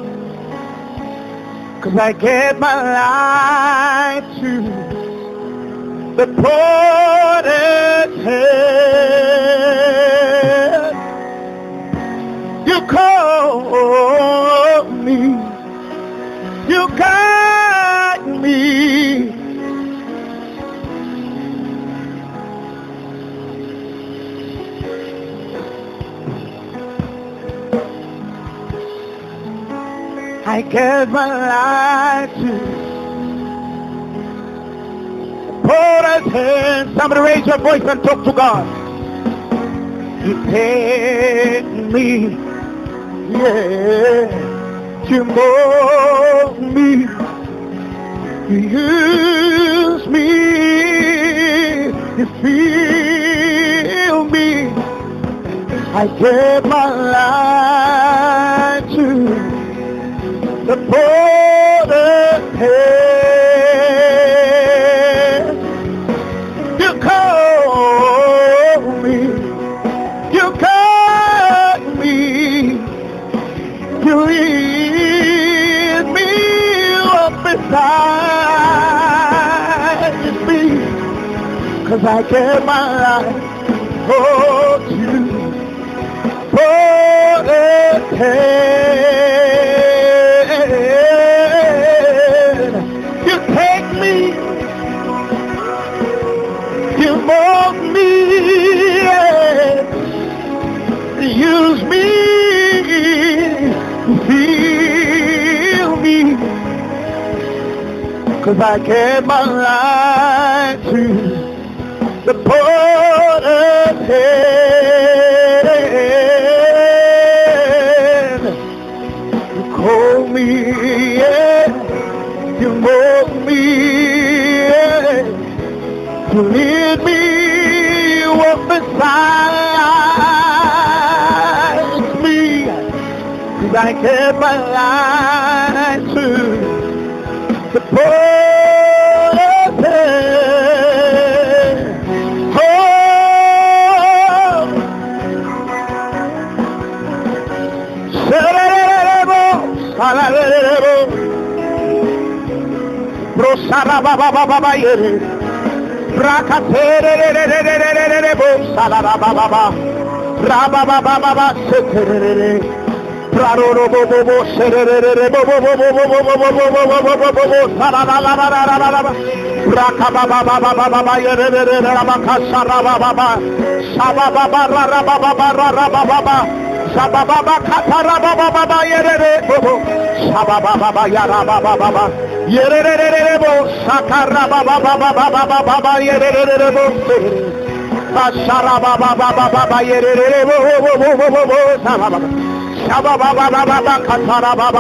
cause I gave my life to the potter's hand. You call me. You guide me. I gave my life to Hold his hand. Somebody raise your voice and talk to God. You take me, yeah, you mold me, you use me, you feel me. I gave my life to the border head. You call me, you cut me, you lead me up beside me, cause I gave my life for you, for the head. Cause I gave my life to the border head. You call me, yeah. you mold me, yeah. To lead me walk beside me. Cause I gave my life to the poor. Oh, Rakababababababa yerere rabakasha rabababa. Sababababa rabababa rabababa. Sabababa kata rabababa yerere. Sabababa yarabababa. Yerere bo sakarababababababa yerere bo. Kasharabababababa yerere bo bo bo bo bo bo sabababa. It, it for your children. Believe it for your time. Believe it your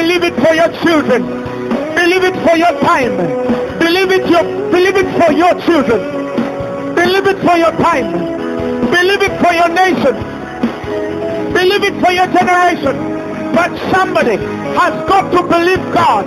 believe it for your children. Believe it for your time. Believe it for your nation. Believe it for your to believe God. Ye. Ye. Re re re re bo bo bo Believe it for your time. Believe it, your, believe it for your children. Believe it for your time. Believe it for your nation. Believe it for your generation. But somebody has got to believe God.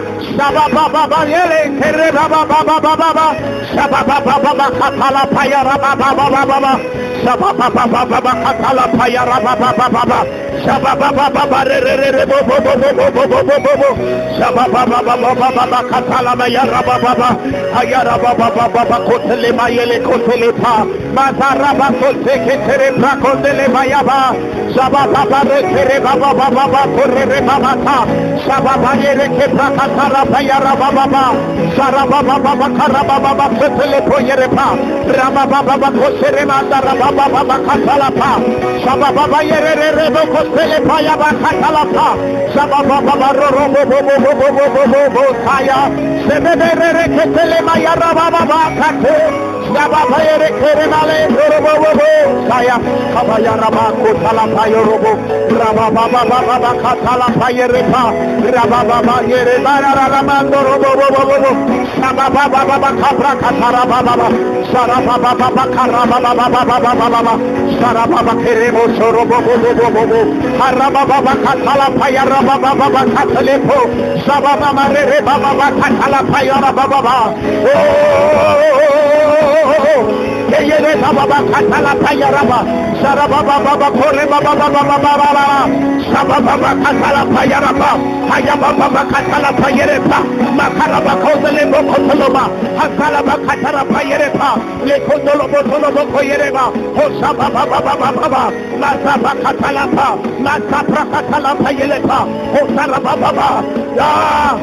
Shababababayele Kerebababababa Shababababakatala Payarababababa Shababababakatala Payarababababa Rababa Baba Kosere Manda Rababa Baba Katalapa Shababa Yere Reboko Selepaya bakatalata. Sababa babaro robo bobo bobo bobo bobo saya. Sebebere ketelema yaraba baba kate. Sababa yere keremale robo bobo saya. Kabaya raba kotalata yorobo. Raba baba baba bakatalata yere pa. Raba baba yere barara ramando robo bobo bobo. Sababa baba bakabra katara baba. Saraba baba bakaraba baba baba baba baba. Saraba bakerebo sorobo bobo bobo bobo. Arababa katala paya rababa katalepo. Zababa marere baba katala paya rababa. Oh. que lleve baba baba la paya raba sara baba baba kore baba baba baba baba baba baba kata la haya baba baba kata la paya repa makara ba kosa le mo kosa lo ba le kosa lo mo hosa baba baba baba baba masa ba kata la pa masa pra kata hosa baba baba ya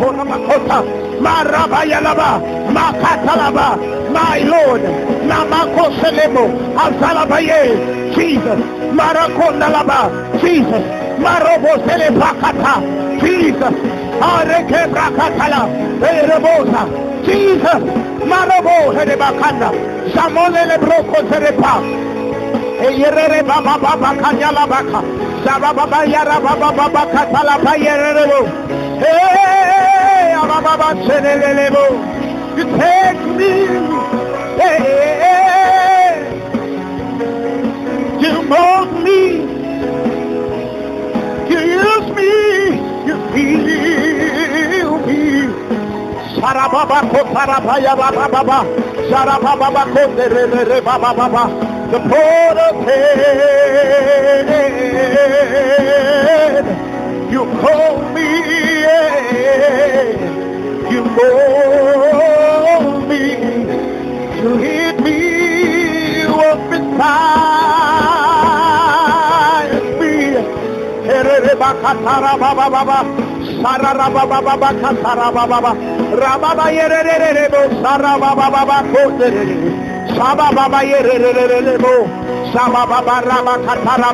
hosa makota Marabayalaba, Makatalaba, my Lord, Namako Selemo, Azalabaye, Jesus, Maracondalaba, Jesus, Marobo Selebakata, Jesus, Areke Brakatala, Erebosa, Jesus, Marobo Hedebakanda, Samone Lebroko Zerepa, Eyere Baba Baba Kanyalabaka, Sababa Yara Baba Baba Katalaba Yerebo, Hey! You take me yeah. You mold me. You use me. You feel me. Sarababa ko sarabaya bababa. Sarababa ko derere bababa. The portal. You hold me, yeah. You hold me. You hit me up inside me.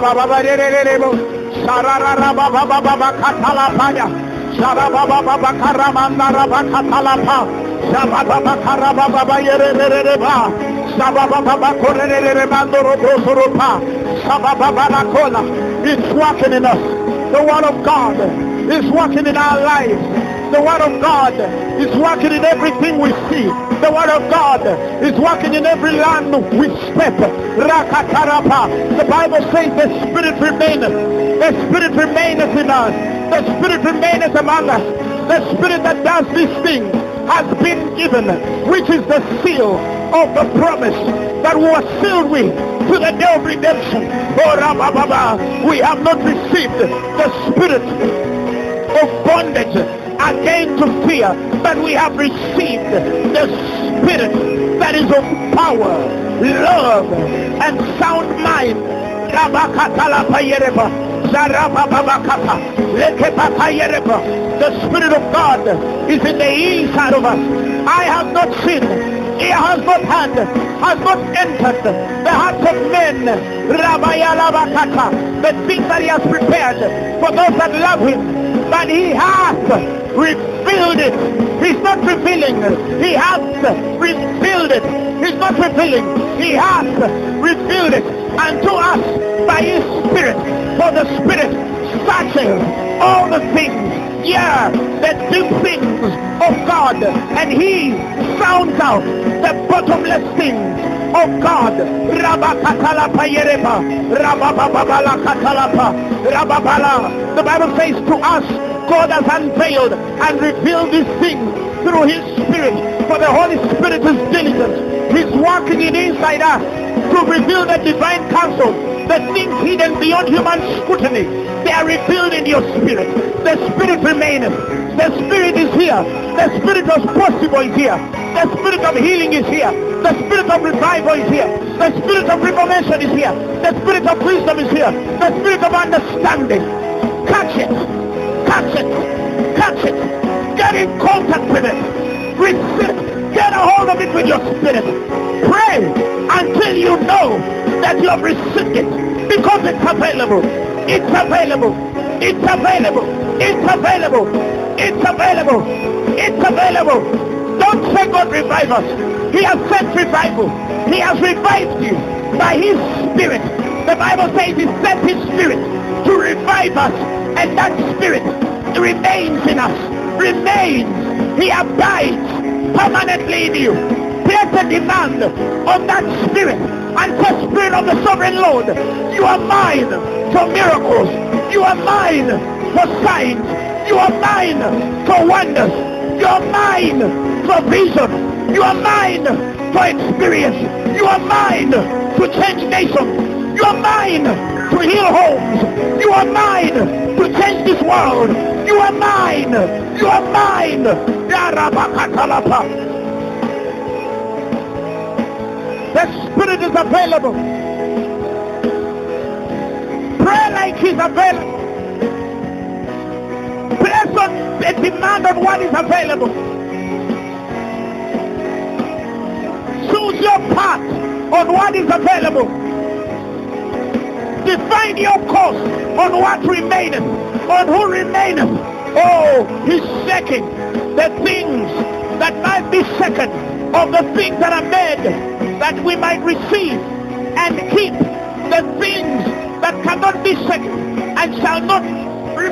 Sarababa Sharararababababakatalapaya. Sharababababakaramandarabakatalapa. Shabababakarabababayerereba. Shababababakorererebandorobrosorupa. Shabababarakola. It's working in us. The word of God is working in our lives. The word of God is working in everything we see. The word of God is working in every land we step. The Bible says the Spirit remaineth. The Spirit remaineth in us. The Spirit remaineth among us. The Spirit that does these things has been given, which is the seal of the promise that was sealed with to the day of redemption. Oh, Rabababa, we have not received the spirit of bondage again to fear, but we have received the spirit that is of power, love, and sound mind. The spirit of God is in the inside of us. I have not seen he has not had, has not entered the hearts of men. The things that he has prepared for those that love him. But he has revealed it. He's not revealing. He has revealed it. He's not revealing. He has revealed it And to us by his spirit. For the spirit searches all the things yeah, the deep things of God, and He sounds out the bottomless things of God. The Bible says to us, God has unveiled and revealed these things through His Spirit. For the Holy Spirit is diligent. He's working been inside us to reveal the divine counsel, the things hidden beyond human scrutiny. They are revealed in your spirit. The spirit remaineth. The spirit is here. The spirit of possible is here. The spirit of healing is here. The spirit of revival is here. The spirit of reformation is here. The spirit of wisdom is here. The spirit of understanding. Catch it. Catch it. Catch it. Get in contact with it. Receive. Get a hold of it with your spirit. Pray until you know that you have received it because it's available. It's available. It's available. It's available. It's available. It's available. Don't say God revive us. He has sent revival. He has revived you by his spirit. The Bible says he sent his spirit to revive us and that spirit remains in us. Remains. He abides permanently in you. Place a demand on that spirit and the spirit of the sovereign Lord. You are mine for miracles. You are mine for signs. You are mine for wonders. You are mine for vision. You are mine for experience. You are mine to change nations. You are mine to heal homes. You are mine to change this world. You are mine. You are mine. The Spirit is available. Pray like He's available. Place on a demand on what is available. Choose your path on what is available. Define your course on what remaineth, on who remaineth. Oh, he's checking the things that might be second of the things that are made that we might receive and keep the things that cannot be second and shall not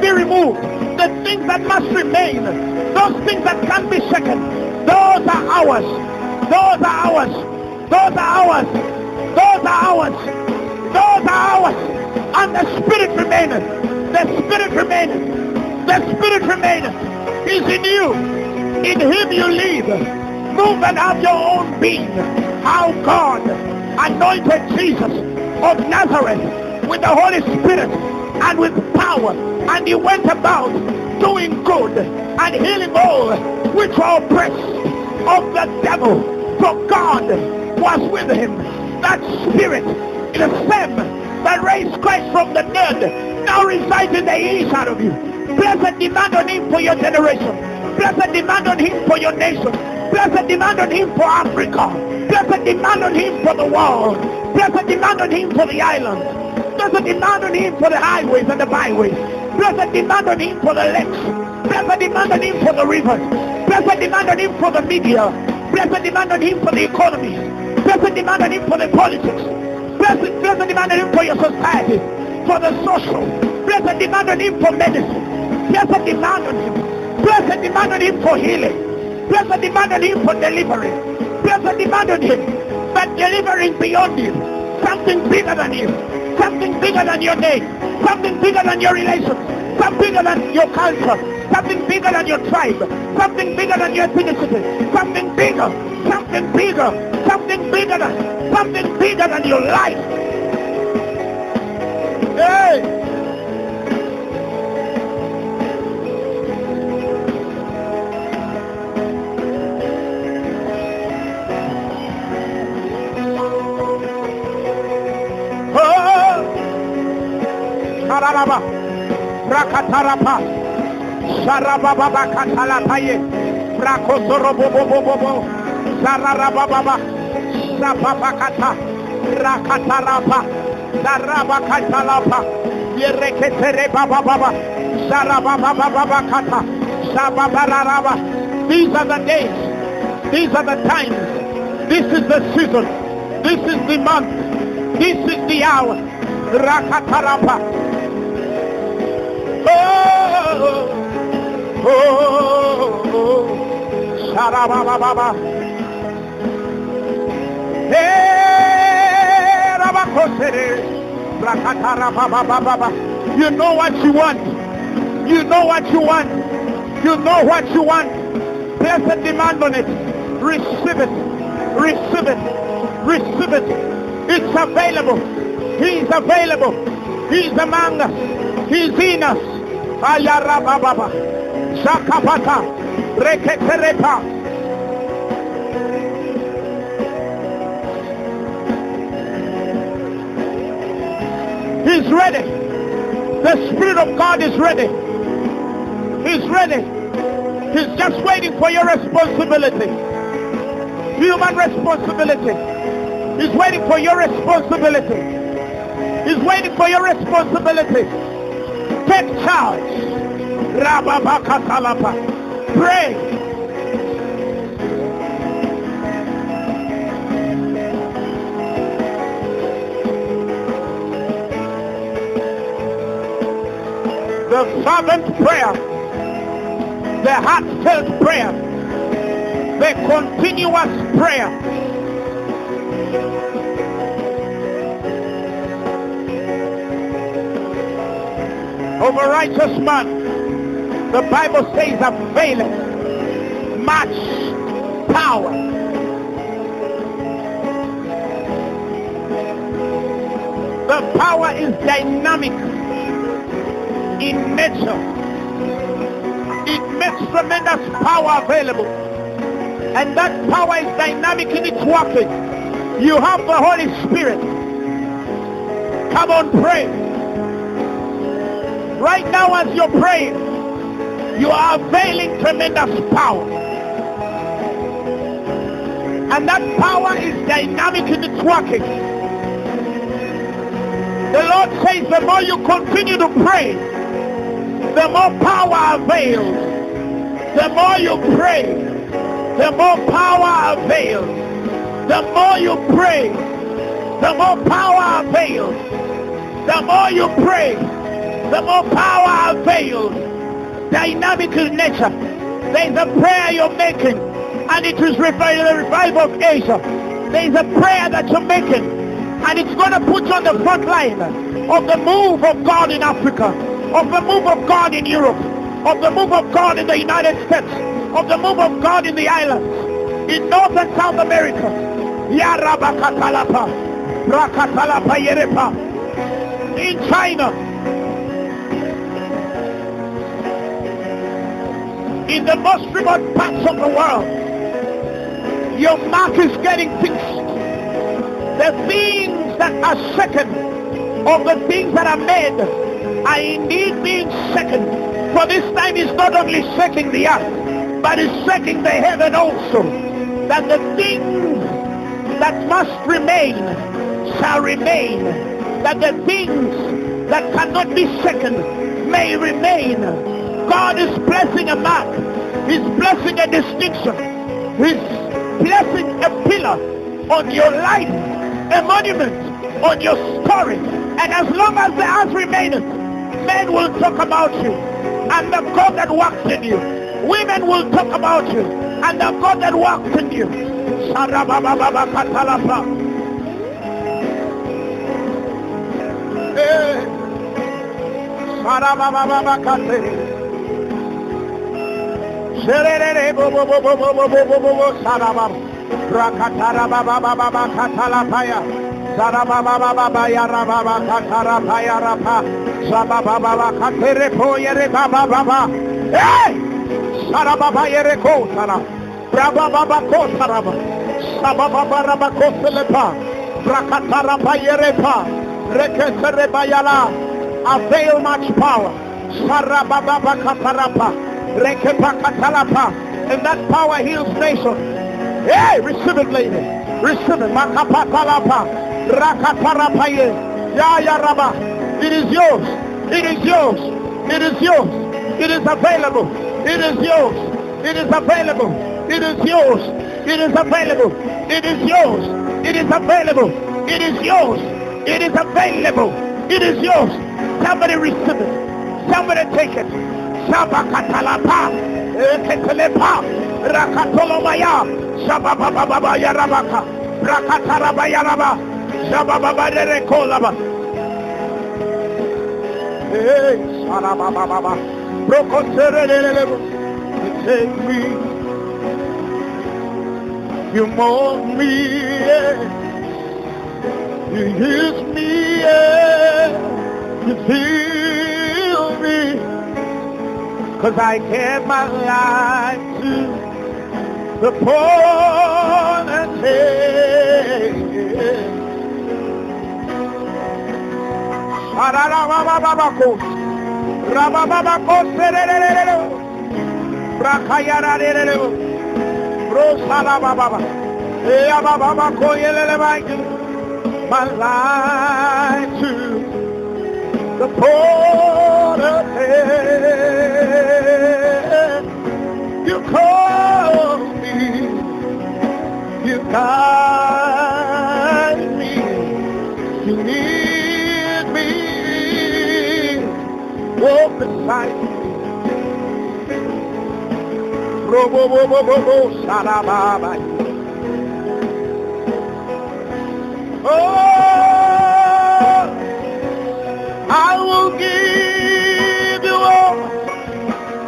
be removed. The things that must remain, those things that can be second, those are ours. Those are ours. Those are ours. Those are ours. And the Spirit remaineth. The Spirit remaineth. The Spirit remaineth. He's in you. In him you live. Move and have your own being. How God anointed Jesus of Nazareth with the Holy Spirit and with power. And he went about doing good and healing all which were oppressed of the devil. For God was with him. That spirit, the same that raised Christ from the dead, now resides in the inside of you. A demand on him for your generation. A demand on him for your nation. A demand on him for Africa. A demand on him for the world. A demand on him for the island. Place a demand on him for the highways and the byways. A demand on him for the lakes. A demand on him for the rivers. A demand on him for the media. A demand on him for the economy. Place a demand on him for the politics. Place a, place a demand on him for your society, for the social. Place a demand on him for medicine. Place a demand on him. Place a demand on him for healing. Place a demand on him for delivery. Place a demand on him that delivering beyond him. Something bigger than him. Something bigger than your name. Something bigger than your relations. Something bigger than your culture. Something bigger than your tribe. Something bigger than your ethnicity. Something bigger. Something bigger. Something bigger than something bigger than your life. Hey! Oh! Sararaba, Rakatarapa, Sarababa Katalapaye, Rakosorobobobobo, Sararababa, Sapapakata, Rakatarapa, Saraba Katalapa, Yereketere Baba Baba, Sarababa Kata, Sababaraba. These are the days, these are the times, this is the season, this is the month, this is the hour. Rakatarapa. Oh, oh, oh, Sharababa. Hey, Rabakosere. Rakatarababa. You know what you want. You know what you want. You know what you want. Place a demand on it. Receive it. Receive it. Receive it. It's available. He's available. He's among us. He's in us. Shakapata. Reketerepa. He's ready. The Spirit of God is ready. He's ready. He's just waiting for your responsibility. Human responsibility. He's waiting for your responsibility. He's waiting for your responsibility. Take charge. Rababakatalapa. Pray. The fervent prayer, the heartfelt prayer, the continuous prayer. Of a righteous man, the Bible says availeth much power. The power is dynamic in nature. It makes tremendous power available. And that power is dynamic in its working. You have the Holy Spirit. Come on, pray. Right now as you're praying, you are availing tremendous power. And that power is dynamic in its working. The Lord says the more you continue to pray, the more power avails. The more you pray, the more power avails. The more you pray, the more power avails. The more you pray, the more power avails. Dynamic in nature. There is a prayer you're making, and it is to the revival of Asia. There is a prayer that you're making, and it's going to put you on the front line of the move of God in Africa, of the move of God in Europe, of the move of God in the United States, of the move of God in the islands, in North and South America. Yerepa, in China, in the most remote parts of the world, your mark is getting fixed. The things that are second of the things that are made are indeed being second. For this time is not only shaking the earth, but is shaking the heaven also. That the things that must remain shall remain. That the things that cannot be shaken may remain. God is blessing a mark. He's blessing a distinction. He's blessing a pillar on your life, a monument on your story. And as long as the earth remaineth, men will talk about you and the God that worked in you. Women will talk about you and the God that worked in you. Sarabababakatalapa. Eh. Eh. Hey! Sara. Braba. Avail much power. And that power heals nations. Hey, receive it, lady. Receive it. Makapatalapa. Rakatarapaye. Ya ya raba. It is yours. It is yours. It is yours. It is available. It is yours. It is available. It is yours. It is available. It is yours. It is available. It is yours. It is available. It is yours. Somebody receive it. Somebody take it. Sabakatalapa, Eketelepa, Rakatolomaya, Sabababa Yarabaka, Rakataraba Yaraba, Sabababa Rekolaba. Hey, Sarababa, Brocotere, take me. You mold me, yeah. You use me, yeah. You fill me. Cause I gave my life to the poor and. Eyabababako My life to the poor of hell. Oh, I will give you all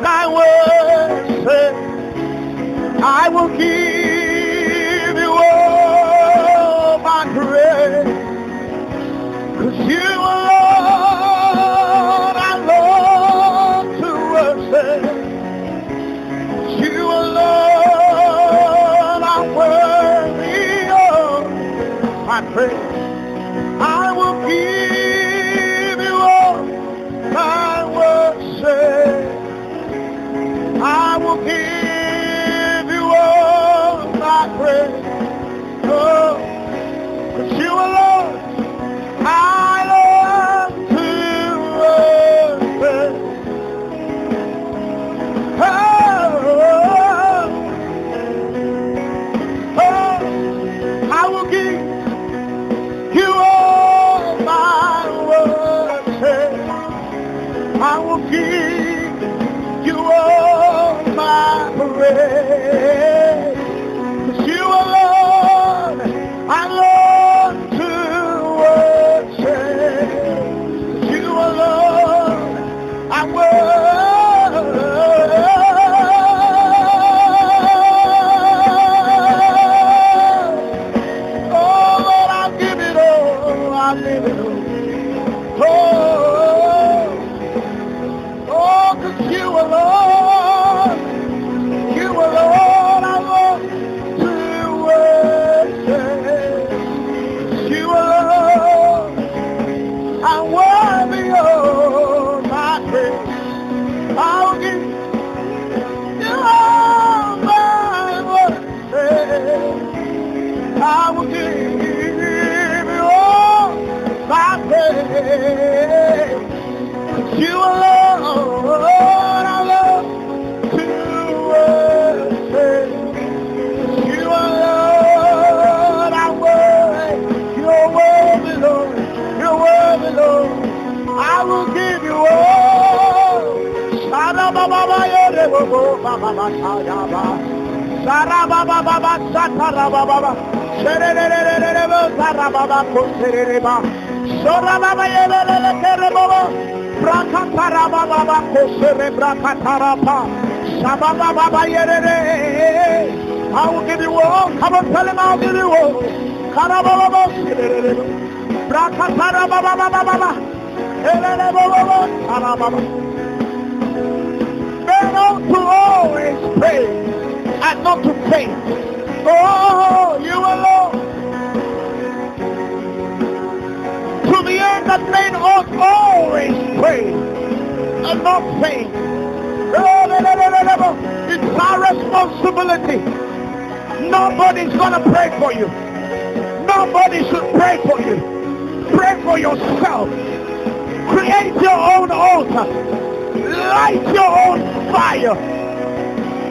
my worship. I will give yorebo, baba, sayaba. Sarababa, satarababa. Serererererebo, sarababa, koserereba. Sorababa, yerelele, kerebo. Brakatarababa, kosere, brakatarapa. Sabababa, yerere. I will give you all. Come on, tell him I'll give you all. Karababa, serererebo. Brakatarababa, erelebo, sarababa. Men ought to always pray and not to faint. Oh, you alone. To the end that men ought always pray and not faint. Oh. It's our responsibility. Nobody's gonna pray for you. Nobody should pray for you. Pray for yourself. Create your own altar. Light your own fire.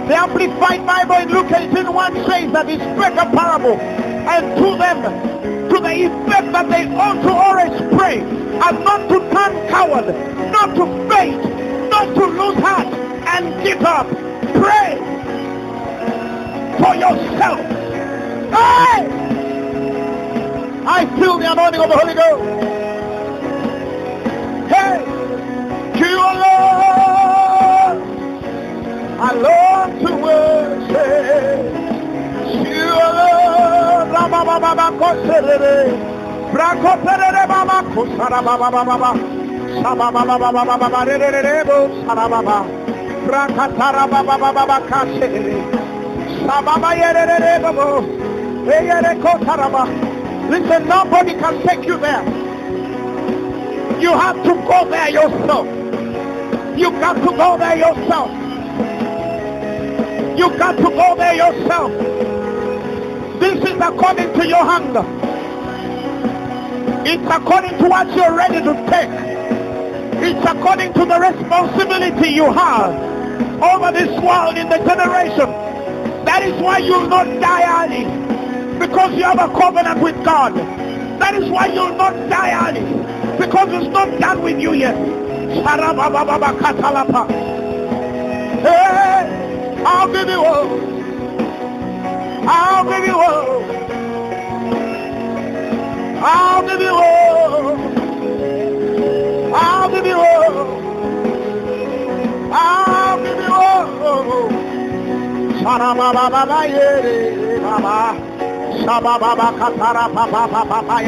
The Amplified Bible in Luke 18 1 says that he spoke a parable and to them to the effect that they ought to always pray and not to turn coward, not to faint, not to lose heart and give up. Pray for yourself. Hey! I feel the anointing of the Holy Ghost. Hey! You alone. I love to worship. You baba. Listen, nobody can take you there. You have to go there yourself. You got to go there yourself. You got to go there yourself. This is according to your hunger. It's according to what you're ready to take. It's according to the responsibility you have over this world in the generation. That is why you'll not die early. Because you have a covenant with God. That is why you'll not die early. Because it's not done with you yet. Hey, I'll give you all. I'll give you all. I'll give you all. I'll give you all. I'll give you all. Shara baba baba yere baba. Shaba baba katara baba baba baba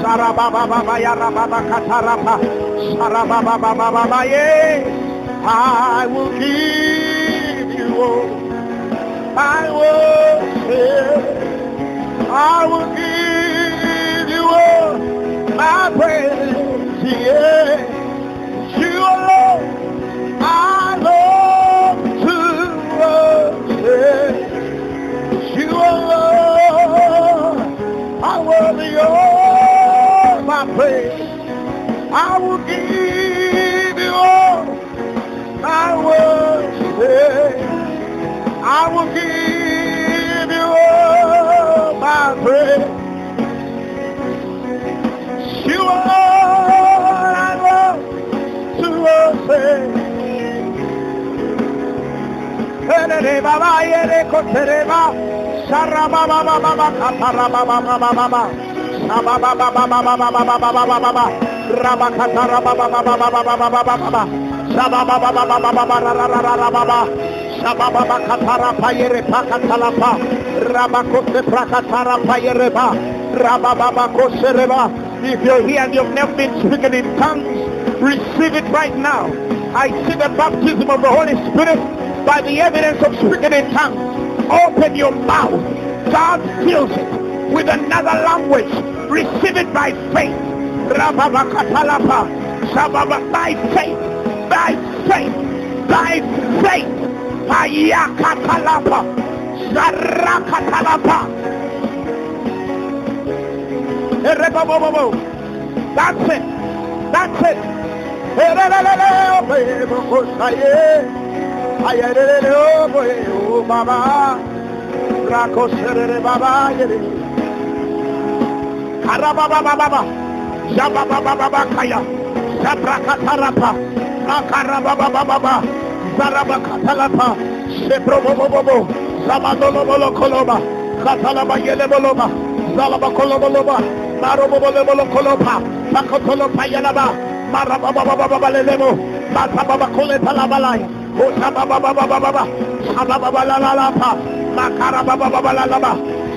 Shara baba baba yara baba katara baba. Shara baba baba baba ye. I will give I will I will give you all my praise. Yeah, you alone, I love to worship. You alone, I worthy of my praise. I will give you all my worship. I will give you all my praise. You are all I love to worship. Baba. Raba. Shababa katara payere pakatalapa. Rabakote prakatara kosereba. If you're here and you've never been speaking in tongues, receive it right now. I see the baptism of the Holy Spirit by the evidence of speaking in tongues. Open your mouth. God fills it with another language. Receive it by faith. Rababa katalapa. Shababa by faith. By faith. By faith. Paya zarakatalapa. Zara katalapa. That's it. That's it. Karababababa, Zababababakaya, Zabrakatharapa, Akarababababa, Sebrobobobobo. Zabadolobolo koloba. Katalaba yeleboloba. Zalaba koloboloba. Marobobolo koloba. Pakotolopa yelaba. Marababababa lelebo. Matababa kolepa labalaya. Osabababababa. Sabababalalapa. Makarabababalalaba.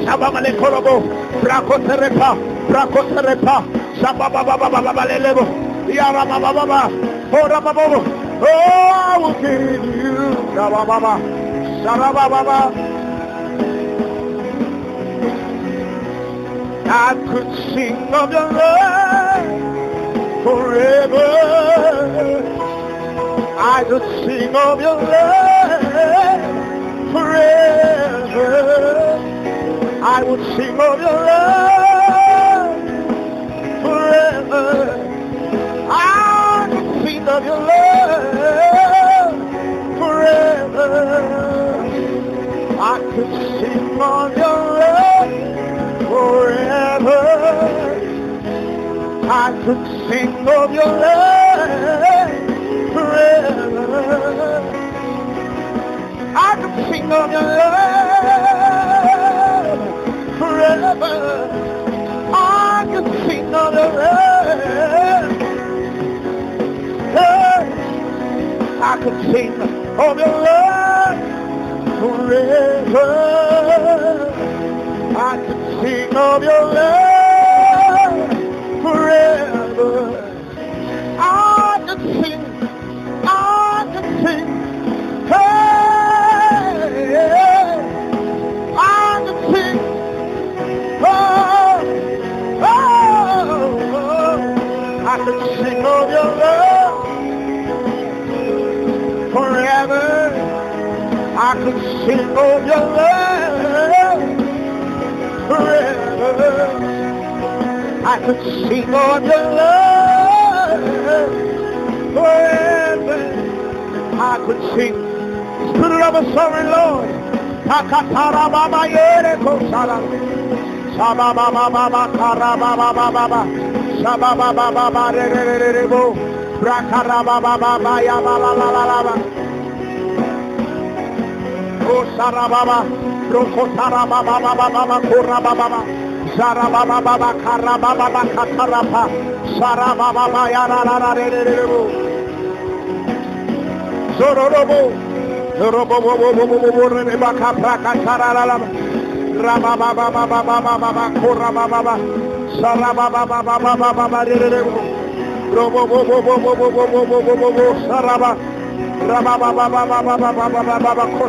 Sabamale kolobo. Brakoterepa. Brakoterepa. Sabababababa lelebo. Yarabababa. Orababo. Oh, I will give you. Shabababa. Shabababa. I could sing of your love forever. I could sing of your love forever. I would sing of your love forever. I could sing of your love I could sing of your love forever. I could sing of your love forever. I could sing of your love forever. I could sing of your love. I could sing of your love forever. I could sing of your love forever. Sing of your love forever. I could sing of your love forever. I could sing. Spirit of a sovereign Lord. Takatara Rosarababa, Rokotarababa, Korababa, Zarababa, Karababa, Katarapa, Sarababa, Yarara, Zororobo. Rababa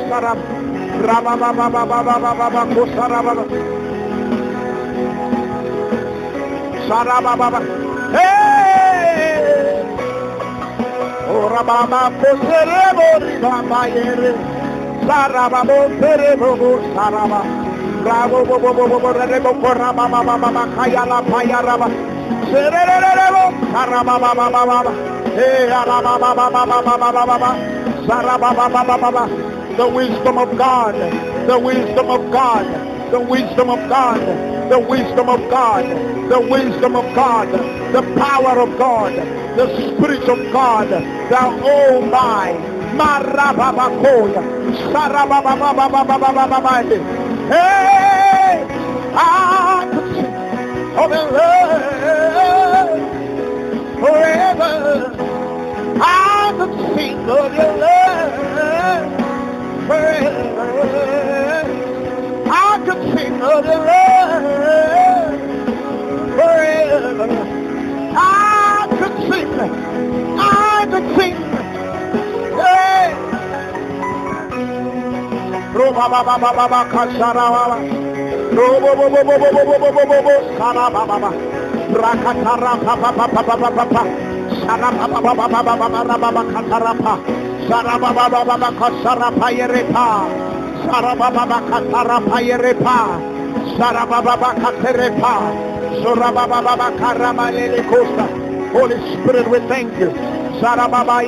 Saraba, Sarababa, The wisdom of God. The wisdom of God. The wisdom of God. The wisdom of God. The wisdom of God. The power of God. The spirit of God. The oh my. Marababakoya. Sarababababababababa. Forever. I could sing of your love forever. I could sing. I could sing. I could sing. Hey! Roba baba baba baba kasara baba. Robo bo bo bo bo bo bo bo bo bo bo sara baba baba. Rakatara pa pa pa pa pa pa pa pa. Katara pa. Pa yere pa. Sara baba baba katara pa yere pa. Holy Spirit, we thank you. Sarababa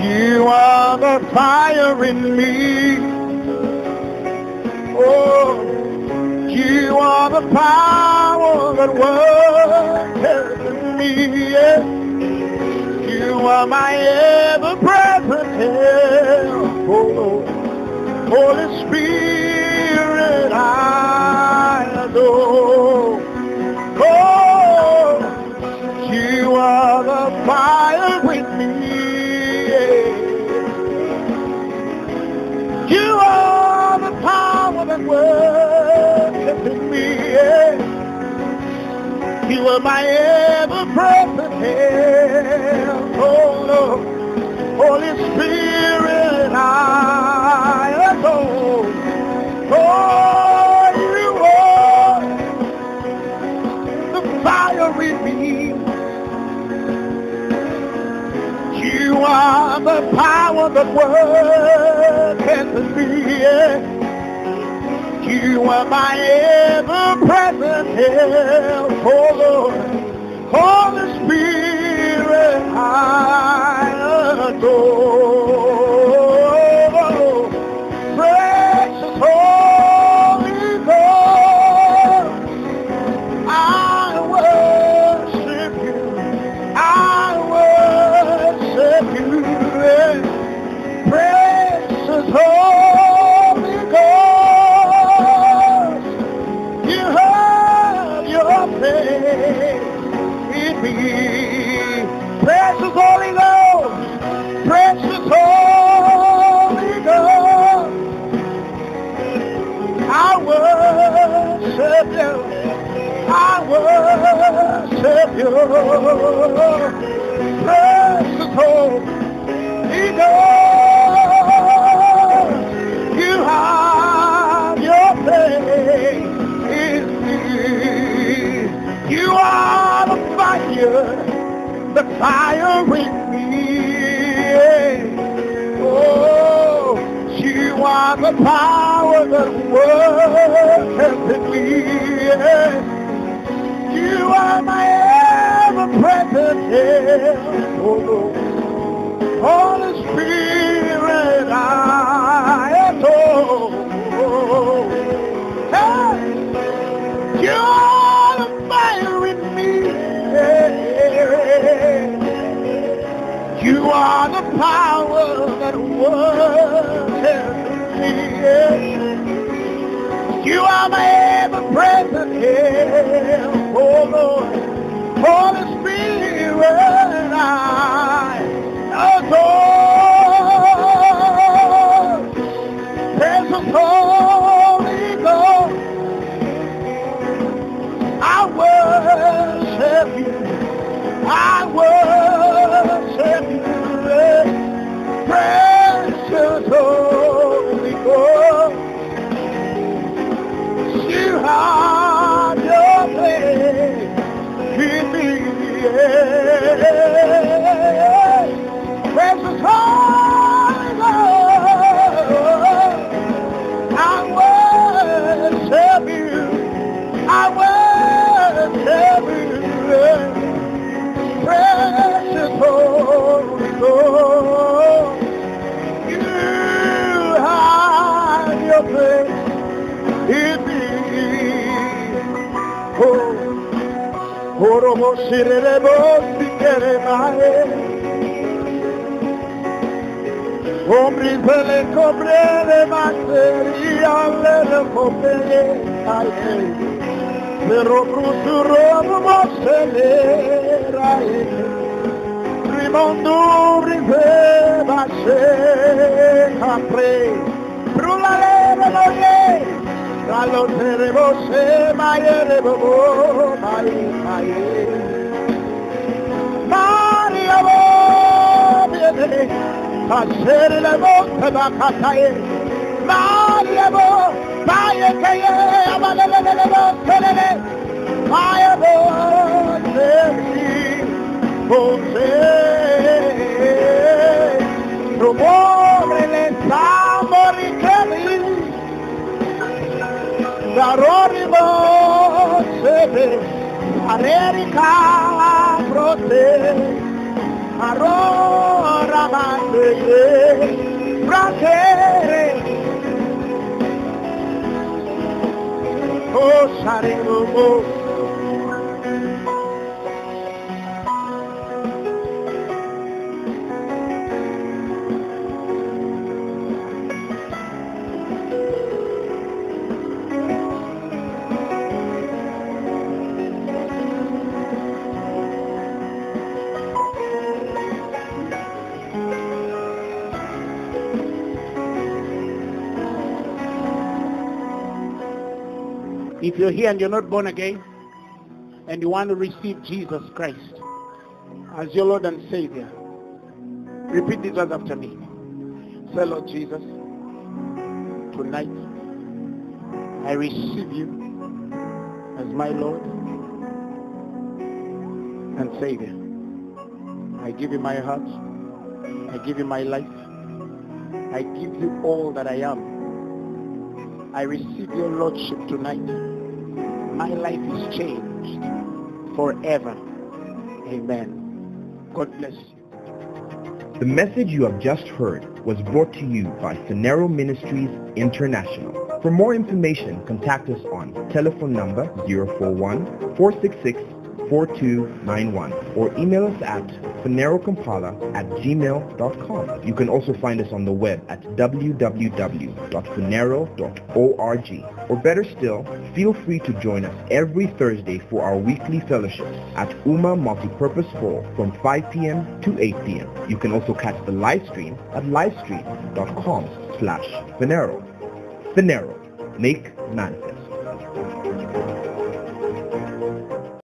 You are the fire in me. Oh, you are the power that works in me. Yeah. You are my ever-present help. Oh, Holy Spirit, I adore. Oh, you are the fire with me. Yeah. You me. You are my ever-present help. Oh, Lord. Holy Spirit, I adore. Oh, you are the fire in me. You are the power that works in me. You are my ever-present help, oh Lord. Holy Spirit, I adore. Però Miruprusu robo selerai Rimondo riveva se capre Prula leva lo ye Dallo terebo se maie levo bo mai maie Maria bo viene Passere la volte da cattaie Maria bo telele. Maye bo se bo se. Promuove le samori che Darorimo sebe America prote Arora mande Pratere Oh saremo If you're here and you're not born again, and you want to receive Jesus Christ as your Lord and Savior, repeat these words after me. Say, Lord Jesus, tonight I receive you as my Lord and Savior. I give you my heart. I give you my life. I give you all that I am. I receive your Lordship tonight. My life is changed forever. Amen. God bless you. The message you have just heard was brought to you by Phaneroo Ministries International. For more information, contact us on telephone number 041 466 4291 or email us at phanerokampala at gmail.com. You can also find us on the web at www.phaneroo.org. Or better still, feel free to join us every Thursday for our weekly fellowships at UMA Multipurpose Hall from 5 p.m. to 8 p.m. You can also catch the live stream at livestream.com slash Phaneroo. Phaneroo, make manifest.